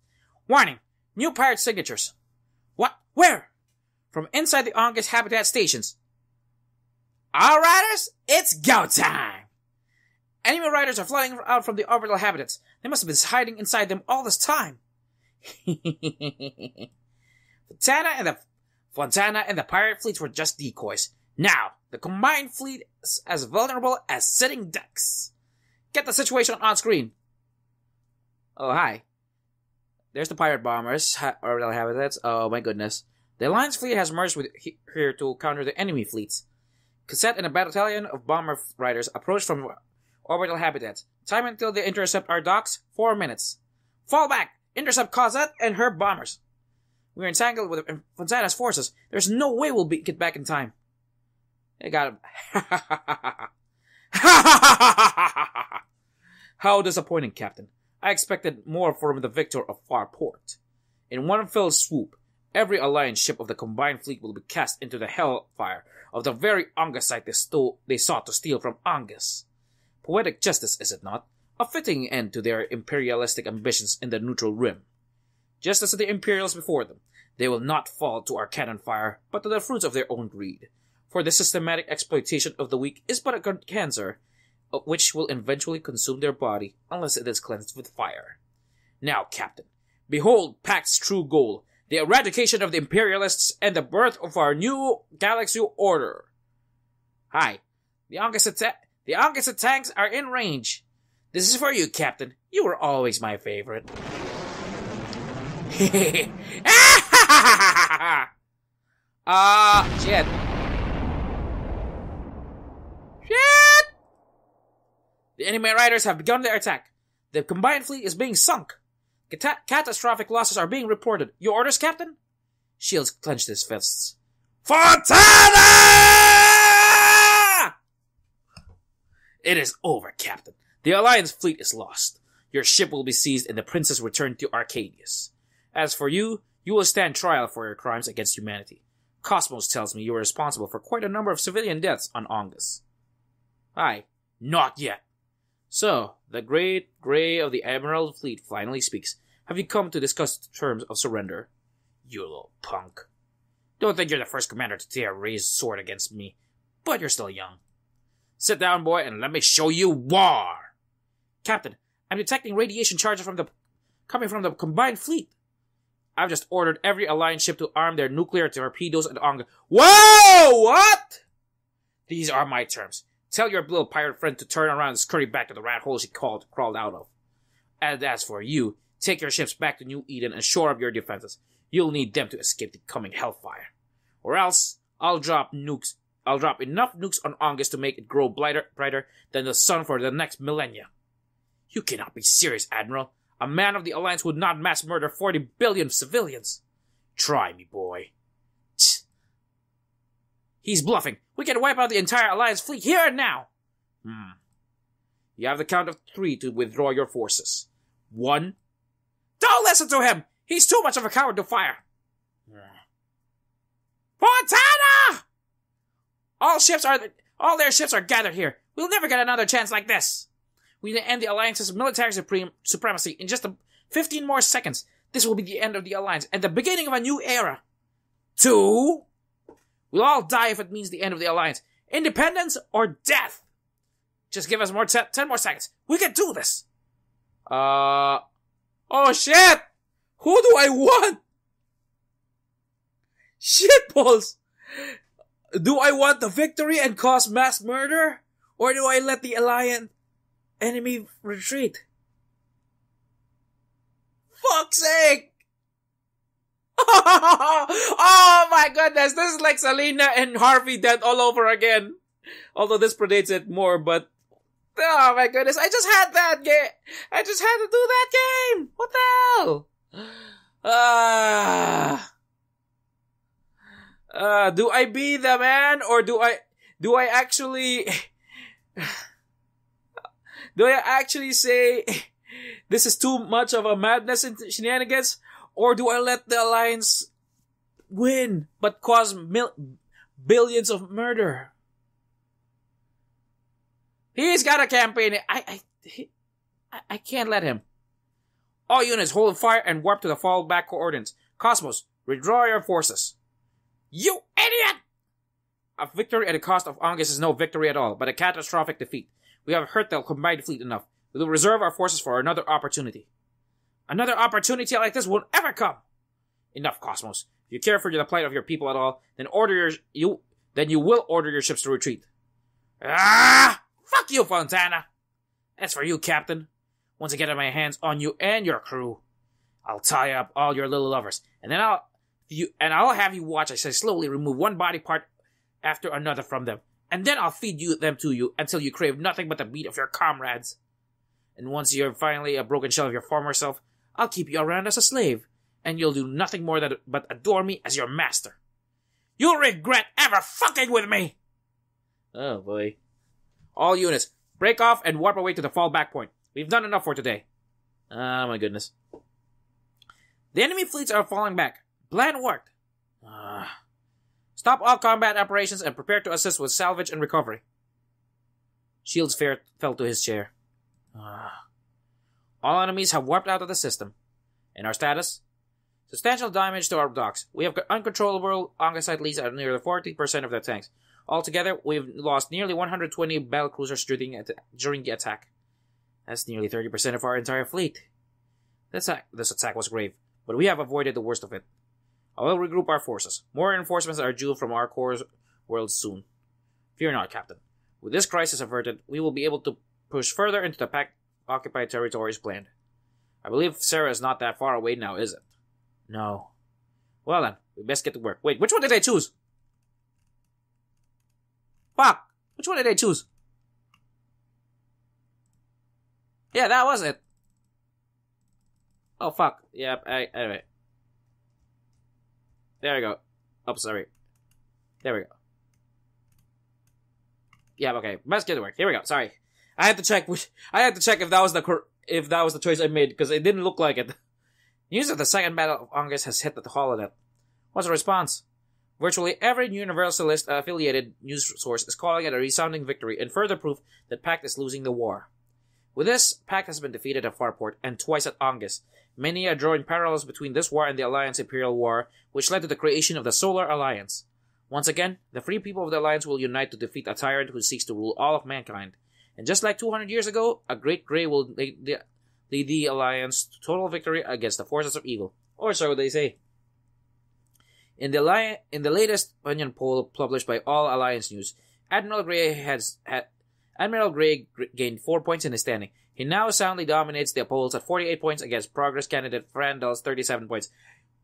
Speaker 1: Warning. New pirate signatures. What? Where? From inside the Ongus habitat stations. All riders, it's go time! Enemy riders are flying out from the orbital habitats. They must have been hiding inside them all this time. Fontana and the Fontana and the pirate fleets were just decoys. Now, the combined fleet is as vulnerable as sitting ducks. Get the situation on screen. Oh, hi. There's the pirate bombers, orbital habitats. Oh my goodness. The Alliance fleet has merged with he- here to counter the enemy fleets. Cosette and a battalion of bomber riders approach from orbital habitats. Time until they intercept our docks, four minutes. Fall back! Intercept Cosette and her bombers. We're entangled with Fontana's forces. There's no way we'll be- get back in time. They got him. How disappointing, Captain. I expected more from the victor of Farport. In one fell swoop, every alliance ship of the combined fleet will be cast into the hellfire of the very Ongusite they, stole, they sought to steal from Ongus. Poetic justice, is it not? A fitting end to their imperialistic ambitions in the neutral rim. Just as the Imperials before them, they will not fall to our cannon fire, but to the fruits of their own greed. For the systematic exploitation of the weak is but a cancer, uh, which will eventually consume their body unless it is cleansed with fire. Now, Captain, behold Pact's true goal, the eradication of the Imperialists and the birth of our new galaxy order. Hi, the Ongus, the Ongus tanks are in range. This is for you, Captain. You were always my favorite. Ah, uh, shit. Shit! The enemy riders have begun their attack. The combined fleet is being sunk. Cata- catastrophic losses are being reported. Your orders, Captain? Shields clenched his fists. Fontana! It is over, Captain. The Alliance fleet is lost. Your ship will be seized and the princess returned to Arcadius. As for you, you will stand trial for your crimes against humanity. Cosmos tells me you were responsible for quite a number of civilian deaths on Ongess. Aye, not yet. So, the great Grey of the Emerald Fleet finally speaks. Have you come to discuss terms of surrender? You little punk. Don't think you're the first commander to dare raise sword against me, but you're still young. Sit down, boy, and let me show you war! Captain, I'm detecting radiation charges from the coming from the combined fleet. I've just ordered every alliance ship to arm their nuclear torpedoes and on. Whoa! What? These are my terms. Tell your little pirate friend to turn around and scurry back to the rat hole she called, crawled out of. And as for you, take your ships back to New Eden and shore up your defenses. You'll need them to escape the coming hellfire. Or else, I'll drop nukes. I'll drop enough nukes on Ongess to make it grow brighter, brighter than the sun for the next millennia. You cannot be serious, Admiral. A man of the Alliance would not mass murder 40 billion civilians. Try me, boy. Tch. He's bluffing. We can wipe out the entire Alliance fleet here and now. Hmm. You have the count of three to withdraw your forces. One. Don't listen to him! He's too much of a coward to fire. Fontana! All ships are, all their ships are gathered here. We'll never get another chance like this. We need to end the Alliance's military supreme, supremacy in just a, 15 more seconds. This will be the end of the Alliance and the beginning of a new era. Two. We'll all die if it means the end of the Alliance. Independence or death. Just give us more te- 10 more seconds. We can do this. Uh. Oh shit! Who do I want? Shit balls! Do I want the victory and cause mass murder? Or do I let the Alliance enemy retreat? Fuck's sake! oh my goodness, this is like Selena and Harvey Dent all over again. Although this predates it more, but oh my goodness, I just had that game. I just had to do that game. What the hell? Ah. Uh, do I be the man or do I do I actually do I actually say this is too much of a madness and shenanigans or do I let the alliance win but cause mil- billions of murder? He's got a campaign. I I he, I, can't let him. All units hold fire and warp to the fallback coordinates. Cosmos, withdraw your forces. You idiot! A victory at the cost of Ongess is no victory at all, but a catastrophic defeat. We have hurt the combined fleet enough. We will reserve our forces for another opportunity. Another opportunity like this won't ever come. Enough, Cosmos. If you care for the plight of your people at all, then order your you then you will order your ships to retreat. Ah! Fuck you, Fontana. As for you, Captain, once I get my hands on you and your crew, I'll tie up all your little lovers, and then I'll you and I'll have you watch as I slowly remove one body part after another from them, and then I'll feed you them to you until you crave nothing but the meat of your comrades. And once you're finally a broken shell of your former self, I'll keep you around as a slave, and you'll do nothing more than but adore me as your master. You'll regret ever fucking with me. Oh boy! All units, break off and warp away to the fallback point. We've done enough for today. Ah, my goodness. The enemy fleets are falling back. Plan worked. Ah. Stop all combat operations and prepare to assist with salvage and recovery. Shields fell to his chair. Ah. All enemies have warped out of the system. And our status? Substantial damage to our docks. We have uncontrollable Ongessite leaks at nearly 40% of their tanks. Altogether, we've lost nearly 120 battle cruisers during, during the attack. That's nearly 30% of our entire fleet. This this attack was grave, but we have avoided the worst of it. I will regroup our forces. More reinforcements are due from our core world soon. Fear not, Captain. With this crisis averted, we will be able to push further into the Pact occupied territories planned. I believe Cera is not that far away now, is it? No. Well then, we best get to work. Wait, which one did I choose? Fuck! Which one did I choose? Yeah, that was it. Oh fuck. Yep. I, anyway. There we go. Oh, sorry. There we go. Yeah. Okay. Get to work. Here we go. Sorry. I had to check. Which, I had to check if that was the cor- if that was the choice I made because it didn't look like it. News of the Second Battle of Ongess has hit the holonet. What's the response? Virtually every Universalist affiliated news source is calling it a resounding victory and further proof that Pact is losing the war. With this, Pact has been defeated at Farport and twice at Ongess. Many are drawing parallels between this war and the Alliance Imperial War, which led to the creation of the Solar Alliance. Once again, the free people of the Alliance will unite to defeat a tyrant who seeks to rule all of mankind. And just like 200 years ago, a Great Grey will lead the, lead the Alliance to total victory against the forces of evil. Or so they say. In the, alli- in the latest opinion poll published by All Alliance News, Admiral Grey has Admiral Grey gr- gained four points in his standing. He now soundly dominates the polls at 48 points against Progress candidate Frandal's 37 points.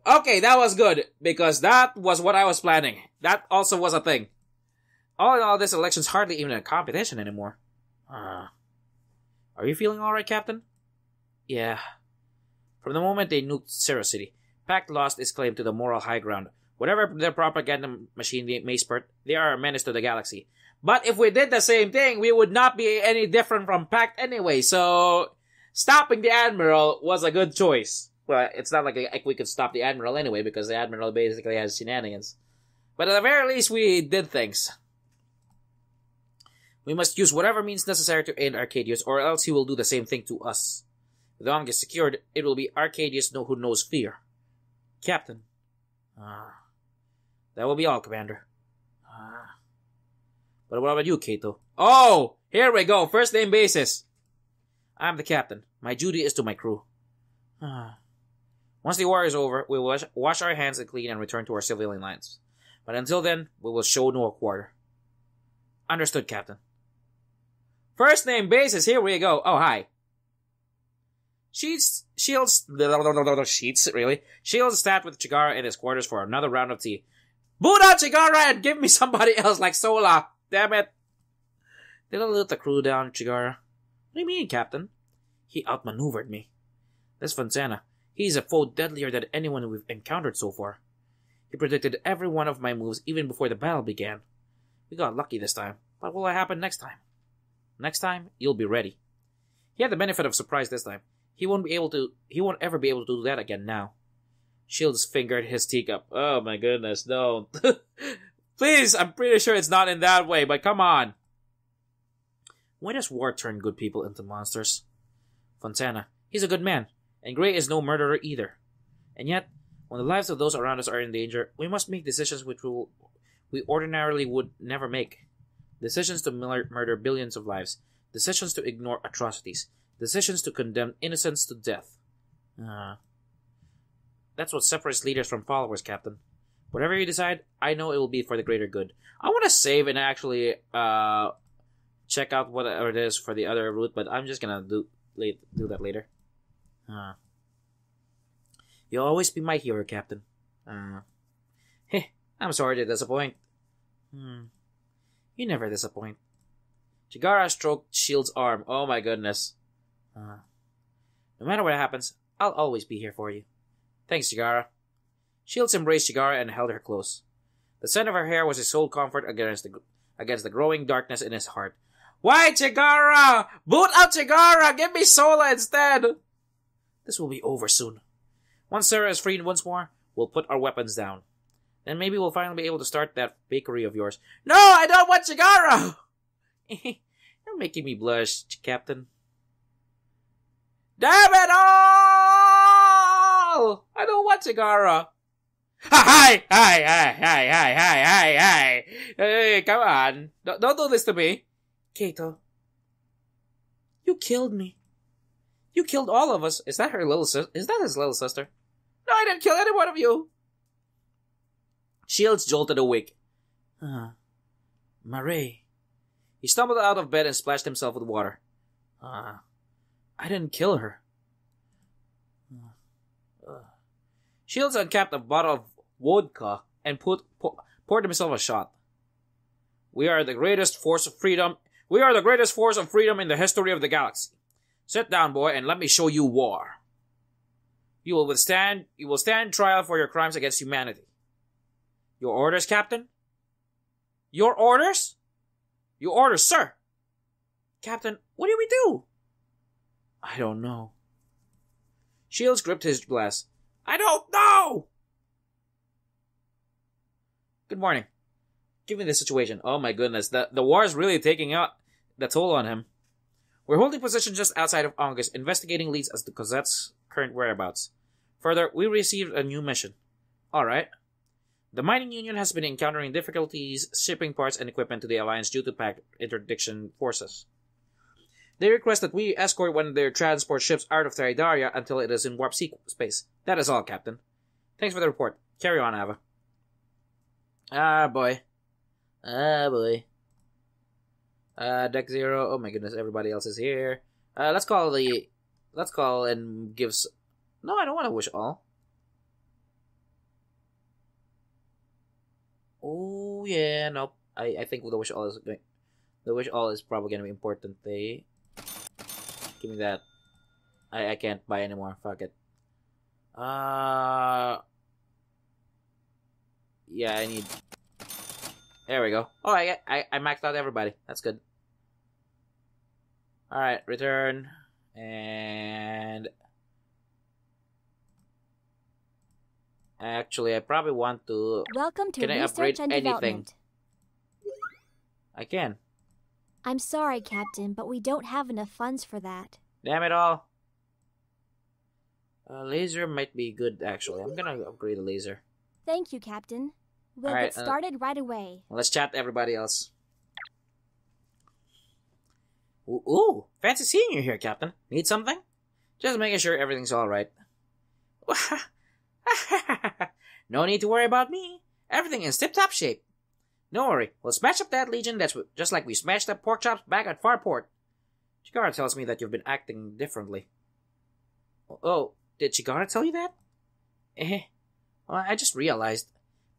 Speaker 1: Okay, that was good because that was what I was planning. That also was a thing. All in all, this election's hardly even a competition anymore. Uh, are you feeling alright, Captain? Yeah. From the moment they nuked Zero City, Pact lost its claim to the moral high ground. Whatever their propaganda machine may spurt, they are a menace to the galaxy. But if we did the same thing, we would not be any different from Pact anyway, so stopping the Admiral was a good choice. Well, it's not like, like we could stop the Admiral anyway, because the Admiral basically has shenanigans. But at the very least, we did things. We must use whatever means necessary to aid Arcadius, or else he will do the same thing to us. With is secured, it will be Arcadius no who knows fear. Captain. Ah. that will be all, Commander. Ah. But what about you, Kato? Oh! Here we go! First name basis! I'm the captain. My duty is to my crew. Ah. Once the war is over, we will wash, our hands and clean and return to our civilian lives. But until then, we will show no quarter. Understood, Captain. First name basis, here we go. Oh, hi. Sheets, shields, sheets, really. Shields sat with Chigara in his quarters for another round of tea. Out Chigara and give me somebody else like Sola. Damn it. Did I let the crew down, Chigara? What do you mean, Captain? He outmaneuvered me. This Fontana, he's a foe deadlier than anyone we've encountered so far. He predicted every one of my moves even before the battle began. We got lucky this time, but what will happen next time? Next time, you'll be ready. He had the benefit of surprise this time. He won't be able to. He won't ever be able to do that again now. Shields fingered his teacup. Oh my goodness, don't. Please, I'm pretty sure it's not in that way, but come on. Why does war turn good people into monsters? Fontana, he's a good man, and Grey is no murderer either. And yet, when the lives of those around us are in danger, we must make decisions which will, we ordinarily would never make. Decisions to mur- murder billions of lives. Decisions to ignore atrocities. Decisions to condemn innocents to death. Uh, that's what separates leaders from followers, Captain. Whatever you decide, I know it will be for the greater good. I want to save and actually uh, check out whatever it is for the other route, but I'm just gonna do late, do that later. Uh, you'll always be my hero, Captain. Uh, I'm sorry to disappoint. Hmm. You never disappoint. Chigara stroked Shield's arm. Oh my goodness. Uh, no matter what happens, I'll always be here for you. Thanks, Chigara. Shields embraced Chigara and held her close. The scent of her hair was his sole comfort against the against the growing darkness in his heart. Why, Chigara? Boot out Chigara! Give me Sola instead! This will be over soon. Once Cera is freed once more, we'll put our weapons down. Then maybe we'll finally be able to start that bakery of yours. No, I don't want Chigara! You're making me blush, Captain. Damn it all! I don't want Chigara. Hi, hi, hi, hi, hi, hi, hi, hi. Hey, come on. Don't, don't do this to me. Kato. You killed me. You killed all of us. Is that her little sister? Is that his little sister? No, I didn't kill any one of you. Shields jolted awake. Uh, Marie. He stumbled out of bed and splashed himself with water. Ah, uh, I didn't kill her. Uh, uh. Shields uncapped a bottle of vodka and put, pour, poured himself a shot. We are the greatest force of freedom. We are the greatest force of freedom in the history of the galaxy. Sit down, boy, and let me show you war. You will withstand you will stand trial for your crimes against humanity. Your orders, Captain? Your orders? Your orders, sir. Captain, what do we do? I don't know. Shields gripped his glass. I don't know! Good morning. Give me the situation. Oh my goodness, the, the war is really taking out the toll on him. We're holding position just outside of Ongess, investigating leads as to Cosette's current whereabouts. Further, we received a new mission. Alright. The mining union has been encountering difficulties shipping parts and equipment to the Alliance due to pact interdiction forces. They request that we escort one of their transport ships out of Tydaria until it is in warp space. That is all, Captain. Thanks for the report. Carry on, Ava. Ah, boy. Ah, boy. Uh, deck zero. Oh my goodness, everybody else is here. Uh, let's call the. Let's call and give. s- No, I don't want to wish all. Oh yeah, nope. I I think the wish all is going. The wish all is probably gonna be important. They. Give me that. I I can't buy anymore. Fuck it. Uh. Yeah, I need. There we go. Oh, I I I maxed out everybody. That's good. All right, return and actually, I probably want to.
Speaker 2: Welcome to
Speaker 1: Can I upgrade anything? I can.
Speaker 2: I'm sorry, Captain, but we don't have enough funds for that.
Speaker 1: Damn it all. A laser might be good actually. I'm gonna upgrade the laser.
Speaker 2: Thank you, Captain. We'll
Speaker 1: Alright,
Speaker 2: get
Speaker 1: uh,
Speaker 2: started right away.
Speaker 1: Let's chat to everybody else. Ooh, ooh, fancy seeing you here, Captain. Need something? Just making sure everything's all right. no need to worry about me. Everything is tip-top shape. No worry, we'll smash up that legion that's just like we smashed up pork chops back at Farport. Chigara tells me that you've been acting differently. Oh, did Chigara tell you that? Eh, well, I just realized.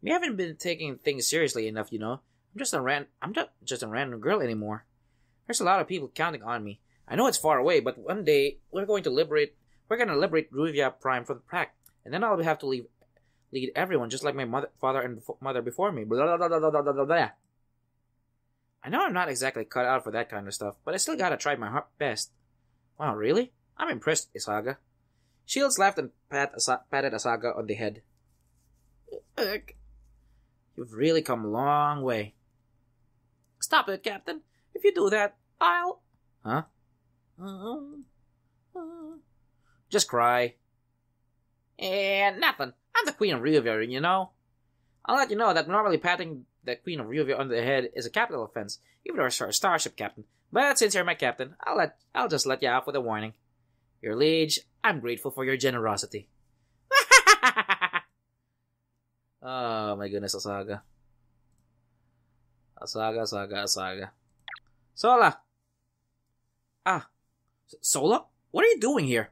Speaker 1: We haven't been taking things seriously enough, you know. I'm just a ran I'm not just a random girl anymore. There's a lot of people counting on me. I know it's far away, but one day we're going to liberate we're gonna liberate Ryuvia Prime from the Pact, and then I'll have to leave lead everyone just like my mother father and mother before me. Blah, blah, blah. I know I'm not exactly cut out for that kind of stuff, but I still gotta try my heart best. Wow, really? I'm impressed, Asaga. Shields laughed and pat Asa- patted Asaga on the head. Ugh. You've really come a long way. Stop it, Captain. If you do that, I'll. Huh? Um, uh, Just cry. And nothing. I'm the Queen of Ryuvia, you know. I'll let you know that normally patting the Queen of Ryuvia on the head is a capital offense, even though you're a starship captain. But since you're my captain, I'll let I'll just let you off with a warning. Your liege, I'm grateful for your generosity. oh my goodness, Asaga. Asaga, Asaga, Asaga. Sola! Ah. Sola? What are you doing here?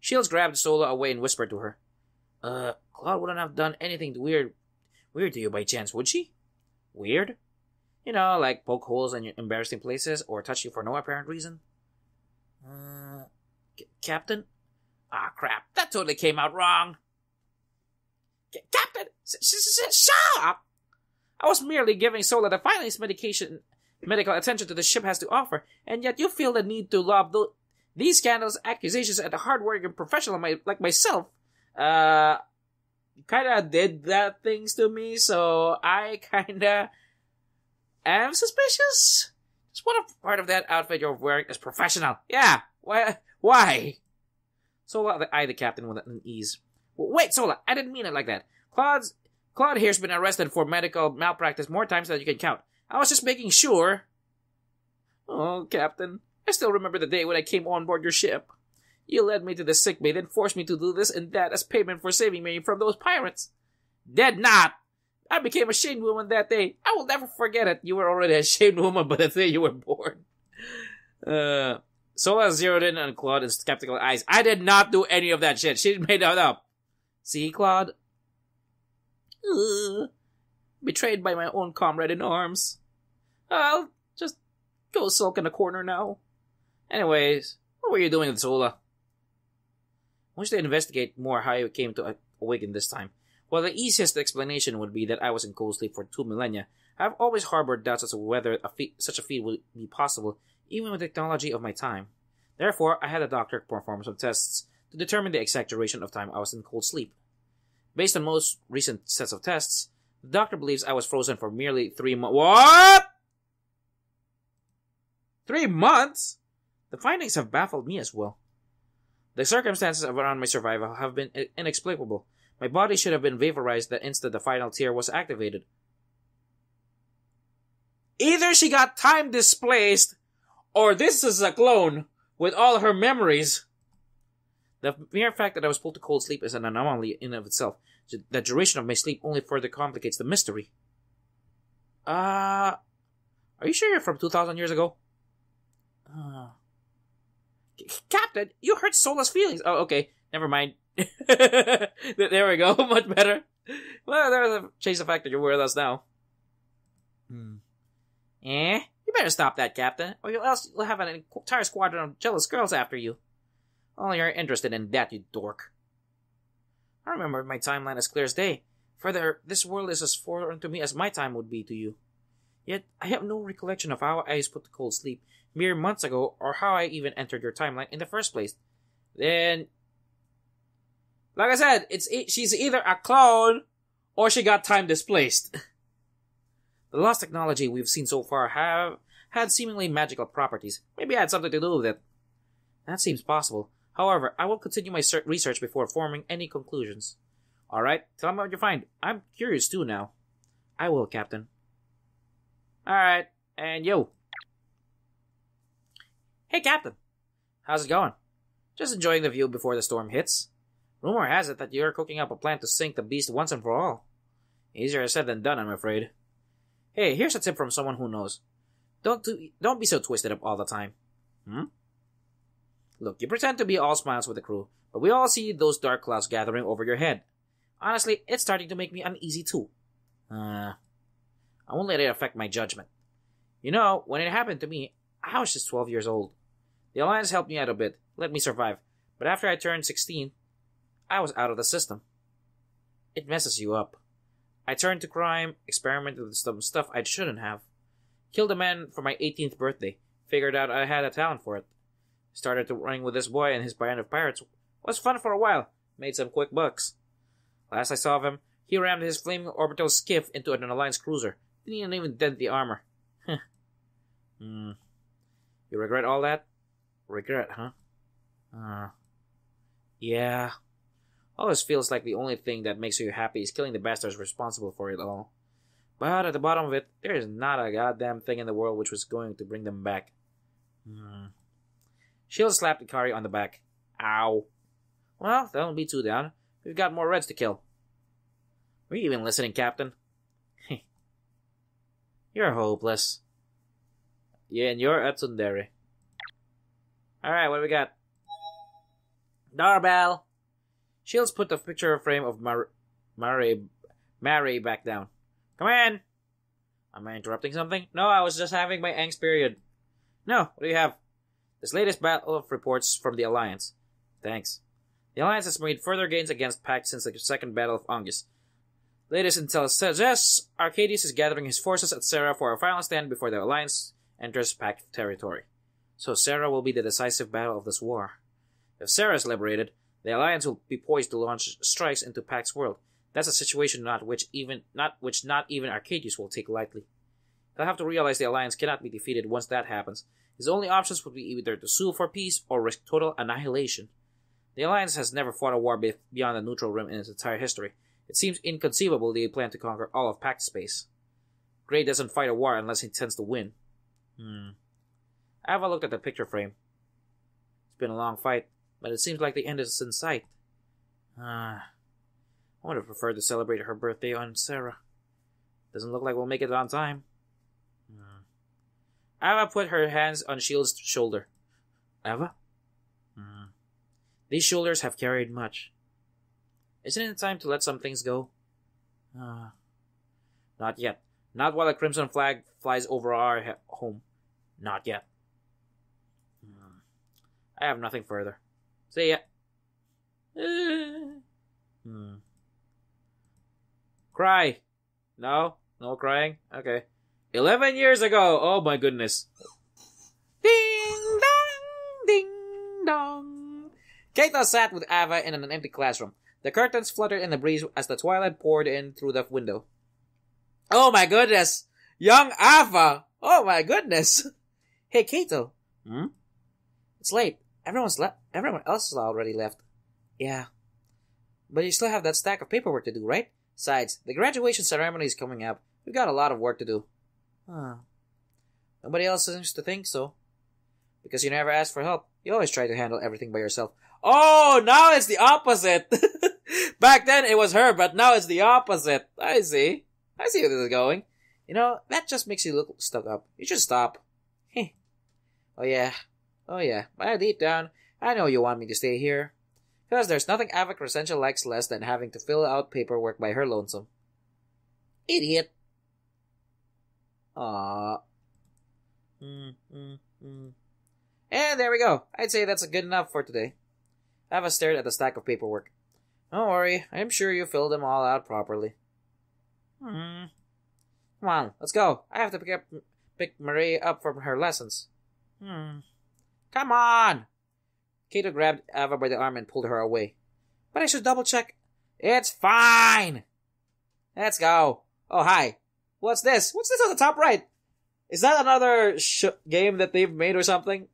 Speaker 1: Shields grabbed Sola away and whispered to her. Uh, Claude wouldn't have done anything weird weird to you by chance, would she? Weird? You know, like poke holes in your embarrassing places or touch you for no apparent reason? Uh, C- Captain? Ah, crap. That totally came out wrong. C- Captain! S- s- s- shut up! I was merely giving Sola the finest medication, medical attention to the ship has to offer, and yet you feel the need to lob these scandalous accusations at a hardworking professional my- like myself. Uh, kinda did that things to me, so I kinda am suspicious. Just what a part of that outfit you're wearing is professional. Yeah, why? Why? Sola eyed the captain with an ease. Wait, Sola, I didn't mean it like that. Claude's Claude here's been arrested for medical malpractice more times than you can count. I was just making sure. Oh, Captain, I still remember the day when I came on board your ship. You led me to the sick bay, then forced me to do this and that as payment for saving me from those pirates. Did not! I became a shamed woman that day. I will never forget it. You were already a shamed woman by the day you were born. Uh, Sola zeroed in on Claude in skeptical eyes. I did not do any of that shit. She made that up. See, Claude? Ugh. betrayed by my own comrade in arms. I'll just go sulk in a corner now. Anyways, what were you doing with Sola? Once to investigate more how I came to awaken this time. While the easiest explanation would be that I was in cold sleep for two millennia, I have always harbored doubts as to whether a such a feat would be possible, even with the technology of my time. Therefore, I had a doctor perform some tests to determine the exact duration of time I was in cold sleep. Based on most recent sets of tests, the doctor believes I was frozen for merely three months. What? Three months? The findings have baffled me as well. The circumstances around my survival have been inexplicable. My body should have been vaporized the instant the final tear was activated. Either she got time displaced, or this is a clone with all her memories. The mere fact that I was pulled to cold sleep is an anomaly in of itself. The duration of my sleep only further complicates the mystery. Uh, are you sure you're from 2,000 years ago? Uh, Captain, you hurt Sola's feelings. Oh, okay. Never mind. there we go. Much better. Well, there's a chase of fact that you're with us now. Hmm. Eh? You better stop that, Captain, or else you'll have an entire squadron of jealous girls after you. Only you're interested in that, you dork. I remember my timeline as clear as day. Further, this world is as foreign to me as my time would be to you. Yet, I have no recollection of how I was put to cold sleep mere months ago, or how I even entered your timeline in the first place. Then, like I said, it's she's either a clone or she got time displaced. the lost technology we've seen so far have had seemingly magical properties. Maybe I had something to do with it. That seems possible. However, I will continue my research before forming any conclusions. Alright, tell me what you find. I'm curious too now. I will, Captain. Alright, and yo. Hey, Captain. How's it going? Just enjoying the view before the storm hits. Rumor has it that you're cooking up a plan to sink the beast once and for all. Easier said than done, I'm afraid. Hey, here's a tip from someone who knows. Don't do, don't be so twisted up all the time. Hmm? Look, you pretend to be all smiles with the crew, but we all see those dark clouds gathering over your head. Honestly, it's starting to make me uneasy too. Uh, I won't let it affect my judgment. You know, when it happened to me, I was just 12 years old. The Alliance helped me out a bit, let me survive, but after I turned 16, I was out of the system. It messes you up. I turned to crime, experimented with some stuff I shouldn't have. Killed a man for my 18th birthday, figured out I had a talent for it. Started to running with this boy and his band of pirates. Was fun for a while. Made some quick bucks. Last I saw of him, he rammed his flaming orbital skiff into an Alliance cruiser. Didn't even dent the armor. hmm. You regret all that? Regret, huh? Uh. Yeah. All this feels like the only thing that makes you happy is killing the bastards responsible for it all. But at the bottom of it, there is not a goddamn thing in the world which was going to bring them back. Hmm. Shield slapped Icari on the back. Ow. Well, don't be too down. We've got more Reds to kill. Were you even listening, Captain? you're hopeless. Yeah, and you're a tsundere. Alright, what do we got? Doorbell! Shields put the picture frame of Mar- Mary, Mary back down. Come in! Am I interrupting something? No, I was just having my angst period. No, what do you have? This latest battle of reports from the Alliance. Thanks. The Alliance has made further gains against Pact since the Second Battle of Ongess. Latest intel suggests Arcadius is gathering his forces at Cera for a final stand before the Alliance enters Pact territory. So Cera will be the decisive battle of this war. If Cera is liberated, the Alliance will be poised to launch strikes into Pact's world. That's a situation not which even not which not even Arcadius will take lightly. They'll have to realize the Alliance cannot be defeated once that happens, his only options would be either to sue for peace or risk total annihilation. The Alliance has never fought a war beyond the Neutral Rim in its entire history. It seems inconceivable they plan to conquer all of Pact space. Grey doesn't fight a war unless he intends to win. Hmm. I have a look at the picture frame. It's been a long fight, but it seems like the end is in sight. Ah. I would have preferred to celebrate her birthday on Cera. Doesn't look like we'll make it on time. Ava put her hands on Shield's shoulder. Ava? Mm. These shoulders have carried much. Isn't it time to let some things go? Uh, not yet. Not while a crimson flag flies over our home. Not yet. I have nothing further. See ya. hmm. Cry. No? No crying? Okay. Eleven years ago! Oh my goodness. Ding dong! Ding dong! Kato sat with Ava in an empty classroom. The curtains fluttered in the breeze as the twilight poured in through the window. Oh my goodness! Young Ava! Oh my goodness! Hey, Kato. Hmm? It's late. Everyone's left. Everyone else has already left. Yeah. But you still have that stack of paperwork to do, right? Besides, the graduation ceremony is coming up. We've got a lot of work to do. Huh. Nobody else seems to think so. Because you never ask for help. You always try to handle everything by yourself. Oh, now it's the opposite. Back then it was her, but now it's the opposite. I see. I see where this is going. You know, that just makes you look stuck up. You should stop. Oh yeah. Oh yeah. But deep down, I know you want me to stay here. Because there's nothing Ava Crescentia likes less than having to fill out paperwork by her lonesome. Idiot. Aww. Mm, mm, mm. And there we go. I'd say that's a good enough for today. Ava stared at the stack of paperwork. Don't worry, I'm sure you filled them all out properly. Hmm. Come on, let's go. I have to pick up pick Marie up from her lessons. Hmm. Come on! Kato grabbed Ava by the arm and pulled her away. But I should double check. It's fine! Let's go. Oh, hi. What's this? What's this on the top right? Is that another sh- game that they've made or something?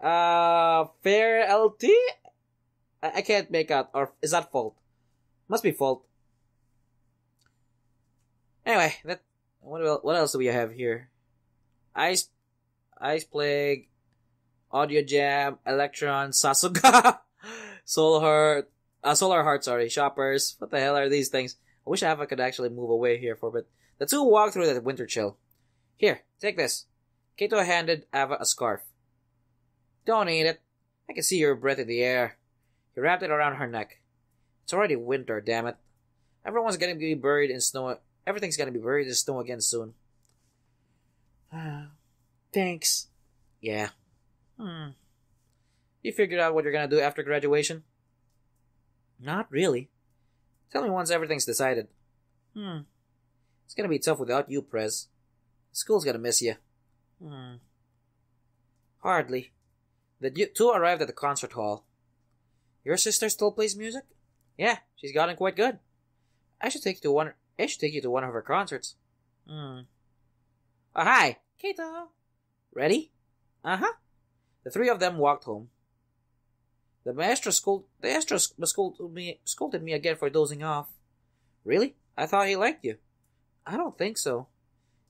Speaker 1: Uh, Fair LT? I, I can't make out. Or is that Fault? Must be Fault. Anyway, that what what else do we have here? Ice, Ice Plague, Audio Jam, Electron, Sasuga, Soul Heart, uh, Solar Heart, sorry, Shoppers. What the hell are these things? I wish Ava could actually move away here for a bit. The two walked through the winter chill. Here, take this. Kato handed Ava a scarf. Don't eat it. I can see your breath in the air. He wrapped it around her neck. It's already winter, damn it. Everyone's gonna be buried in snow. Everything's gonna be buried in snow again soon. Thanks. Yeah. Hmm. You figured out what you're gonna do after graduation? Not really. Tell me once everything's decided. Hmm. It's gonna be tough without you, Prez. School's gonna miss you. Hmm. Hardly. The two arrived at the concert hall. Your sister still plays music? Yeah, she's gotten quite good. I should take you to one. I should take you to one of her concerts. Hmm. Oh, hi, Kato. Ready? Uh huh. The three of them walked home. The maestro scold. The scolded me, scolded me again for dozing off. Really? I thought he liked you. I don't think so.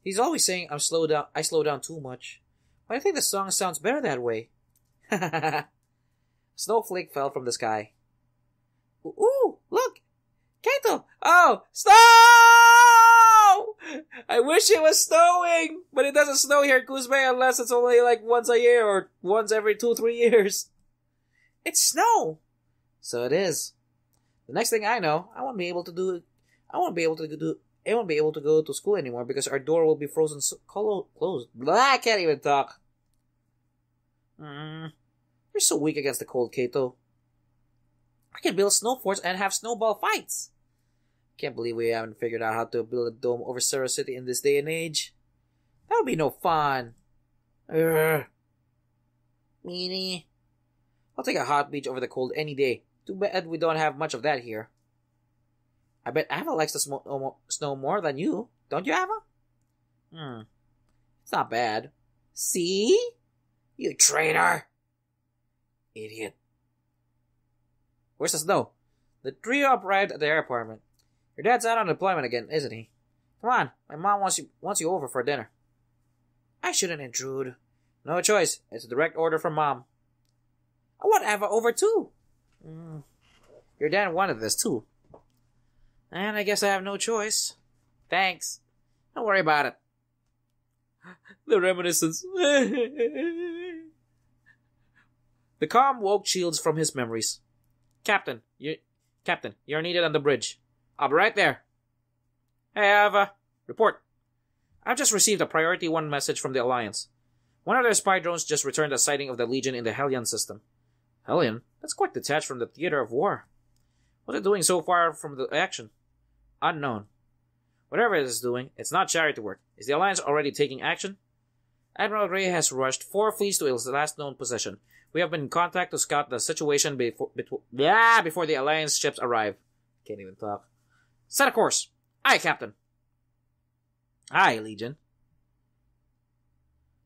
Speaker 1: He's always saying I'm slow down. I slow down too much. But I think the song sounds better that way. Snowflake fell from the sky. Ooh, look! Kato! Oh, snow! I wish it was snowing, but it doesn't snow here Kuzme unless it's only like once a year or once every two, three years. It's snow! So it is. The next thing I know, I won't be able to do, I won't be able to do, I won't be able to go to school anymore because our door will be frozen so, closed. Blah, I can't even talk. Mm, you're so weak against the cold, Kato. I can build snow forts and have snowball fights. Can't believe we haven't figured out how to build a dome over Cera City in this day and age. That would be no fun. Urgh. Meanie. I'll take a hot beach over the cold any day. Too bad we don't have much of that here. I bet Ava likes the snow more than you. Don't you, Ava? Hmm. It's not bad. See? You traitor! Idiot. Where's the snow? The trio arrived at their apartment. Your dad's out on deployment again, isn't he? Come on, my mom wants you wants you over for dinner. I shouldn't intrude. No choice. It's a direct order from mom. I want Ava over too. Mm. Your dad wanted this too. And I guess I have no choice. Thanks. Don't worry about it. The reminiscence. the calm woke Shields from his memories. Captain, you, Captain, you're needed on the bridge. I'll be right there. Hey, Ava. Report. I've just received a Priority 1 message from the Alliance. One of their spy drones just returned a sighting of the Legion in the Hellion system. Hellion? That's quite detached from the theater of war. What's it doing so far from the action? Unknown. Whatever it is doing, it's not charity work. Is the Alliance already taking action? Admiral Grey has rushed four fleets to his last known position. We have been in contact to scout the situation before, before, before the Alliance ships arrive. Can't even talk. Set a course. Aye, Captain. Aye, Legion.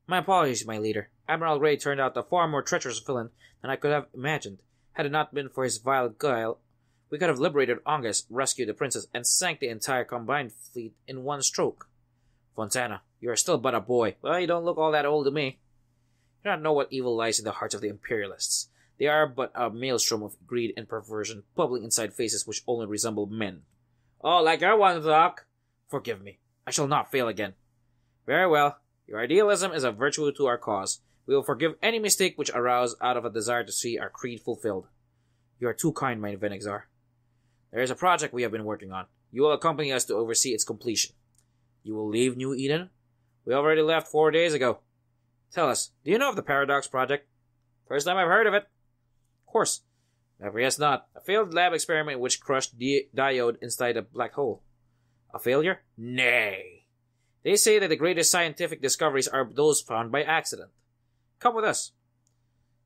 Speaker 1: My apologies, my leader. Admiral Grey turned out a far more treacherous villain than I could have imagined. Had it not been for his vile guile, we could have liberated Ongess, rescued the princess, and sank the entire combined fleet in one stroke. Fontana, you are still but a boy. Well, you don't look all that old to me. You do not know what evil lies in the hearts of the Imperialists. They are but a maelstrom of greed and perversion, bubbling inside faces which only resemble men. Oh, like I want to talk? Forgive me. I shall not fail again. Very well. Your idealism is a virtue to our cause. We will forgive any mistake which arouse out of a desire to see our creed fulfilled. You are too kind, my Veniczar. There is a project we have been working on. You will accompany us to oversee its completion. You will leave New Eden? We already left four days ago. Tell us, do you know of the Paradox Project? First time I've heard of it. Of course. Never guess not. A failed lab experiment which crushed di- diode inside a black hole. A failure? Nay. They say that the greatest scientific discoveries are those found by accident. Come with us.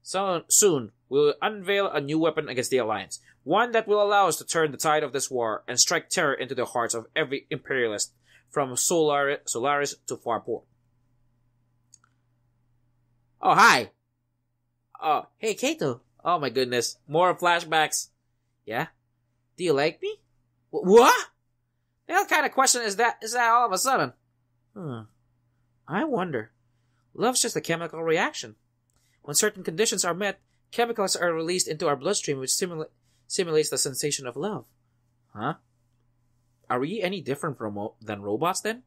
Speaker 1: So soon, we will unveil a new weapon against the Alliance. One that will allow us to turn the tide of this war and strike terror into the hearts of every imperialist, from Solar- Solaris to Farport. Oh, hi! Oh, hey, Kato. Oh my goodness. More flashbacks. Yeah? Do you like me? Wh- what? The hell kind of question is that, is that all of a sudden? Hmm. I wonder. Love's just a chemical reaction. When certain conditions are met, chemicals are released into our bloodstream which simula- simulates the sensation of love. Huh? Are we any different from ro- than robots then?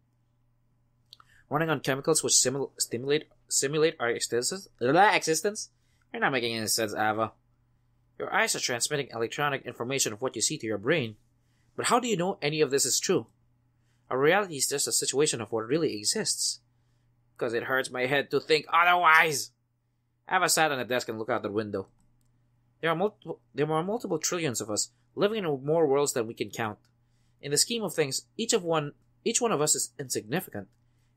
Speaker 1: Running on chemicals which simul- stimulate simulate our existence? existence? You're not making any sense, Ava. Your eyes are transmitting electronic information of what you see to your brain. But how do you know any of this is true? Our reality is just a situation of what really exists. Because it hurts my head to think otherwise. Ava sat on the desk and looked out the window. There are multiple, there are multiple trillions of us living in more worlds than we can count. In the scheme of things, each of one, each one of us is insignificant.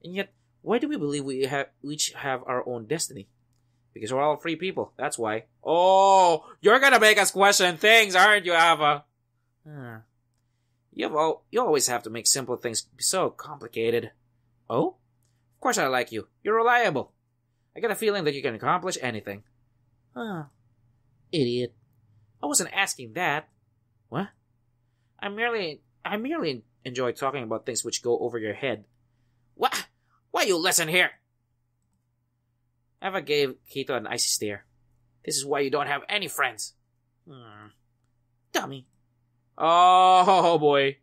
Speaker 1: And yet, why do we believe we have each have our own destiny? Because we're all free people. That's why. Oh, you're gonna make us question things, aren't you, Ava? Hmm. You've al- you always have to make simple things so complicated. Oh? Of course I like you. You're reliable. I get a feeling that you can accomplish anything. Huh. Idiot. I wasn't asking that. What? I merely I merely enjoy talking about things which go over your head. What? Why you listen here? Ava gave Kito an icy stare. This is why you don't have any friends. Hmm. Dummy. Oh boy.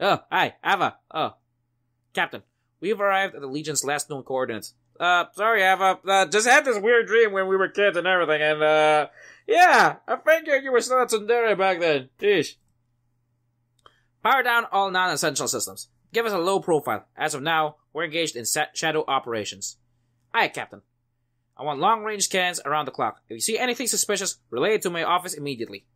Speaker 1: Oh, hi, Ava. Oh. Captain, we've arrived at the Legion's last known coordinates. Uh, sorry, Ava. Uh, just had this weird dream when we were kids and everything, and, uh, yeah, I figured you were still at Sundari back then. Jeez. Power down all non-essential systems. Give us a low profile. As of now, we're engaged in shadow operations. Aye, Captain. I want long-range scans around the clock. If you see anything suspicious, relay it to my office immediately.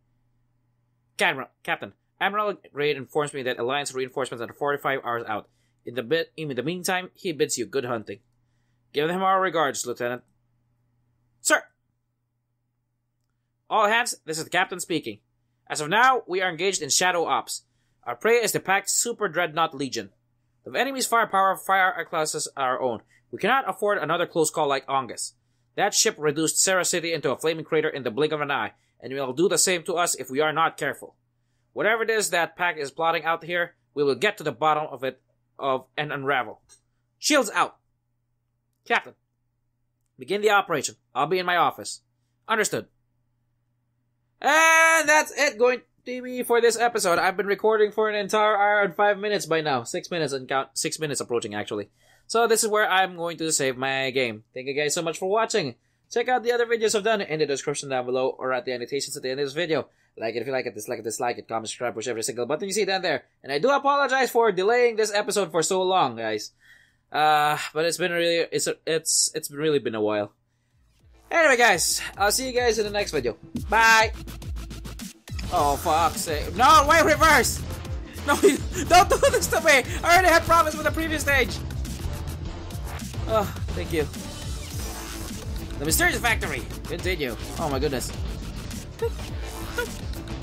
Speaker 1: Admiral, Captain, Admiral Raid informs me that Alliance reinforcements are 45 hours out. In the bit, in the meantime, he bids you good hunting. Give him our regards, Lieutenant. Sir! All hands, this is the Captain speaking. As of now, we are engaged in shadow ops. Our prey is the Pact Super Dreadnought Legion. The enemy's firepower fire classes our own. We cannot afford another close call like Ongess. That ship reduced Cera City into a flaming crater in the blink of an eye, and it will do the same to us if we are not careful. Whatever it is that Pact is plotting out here, we will get to the bottom of it of and unravel. Shields out. Captain, begin the operation. I'll be in my office. Understood. And that's it going to be for this episode. I've been recording for an entire hour and five minutes by now. Six minutes and count six minutes approaching actually. So this is where I'm going to save my game. Thank you guys so much for watching. Check out the other videos I've done in the description down below or at the annotations at the end of this video. Like it if you like it, dislike it, dislike it, comment, subscribe, push every single button you see down there. And I do apologize for delaying this episode for so long, guys. Uh, but it's been really, it's, it's, it's really been a while. Anyway, guys, I'll see you guys in the next video. Bye! Oh, fuck's sake. No, wait, reverse! No, don't do this to me! I already had problems with the previous stage! Oh, thank you. The Mysterious Factory! Continue. Oh my goodness.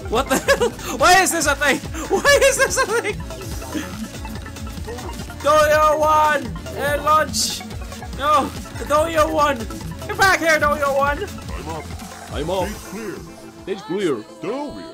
Speaker 1: What the hell? Why is this a thing? Why is this a thing? Doyo 1! And lunch! No! Doyo 1! Get back here, Doyo 1!
Speaker 9: I'm up. I'm up. Stage clear. Stage clear. Dowie.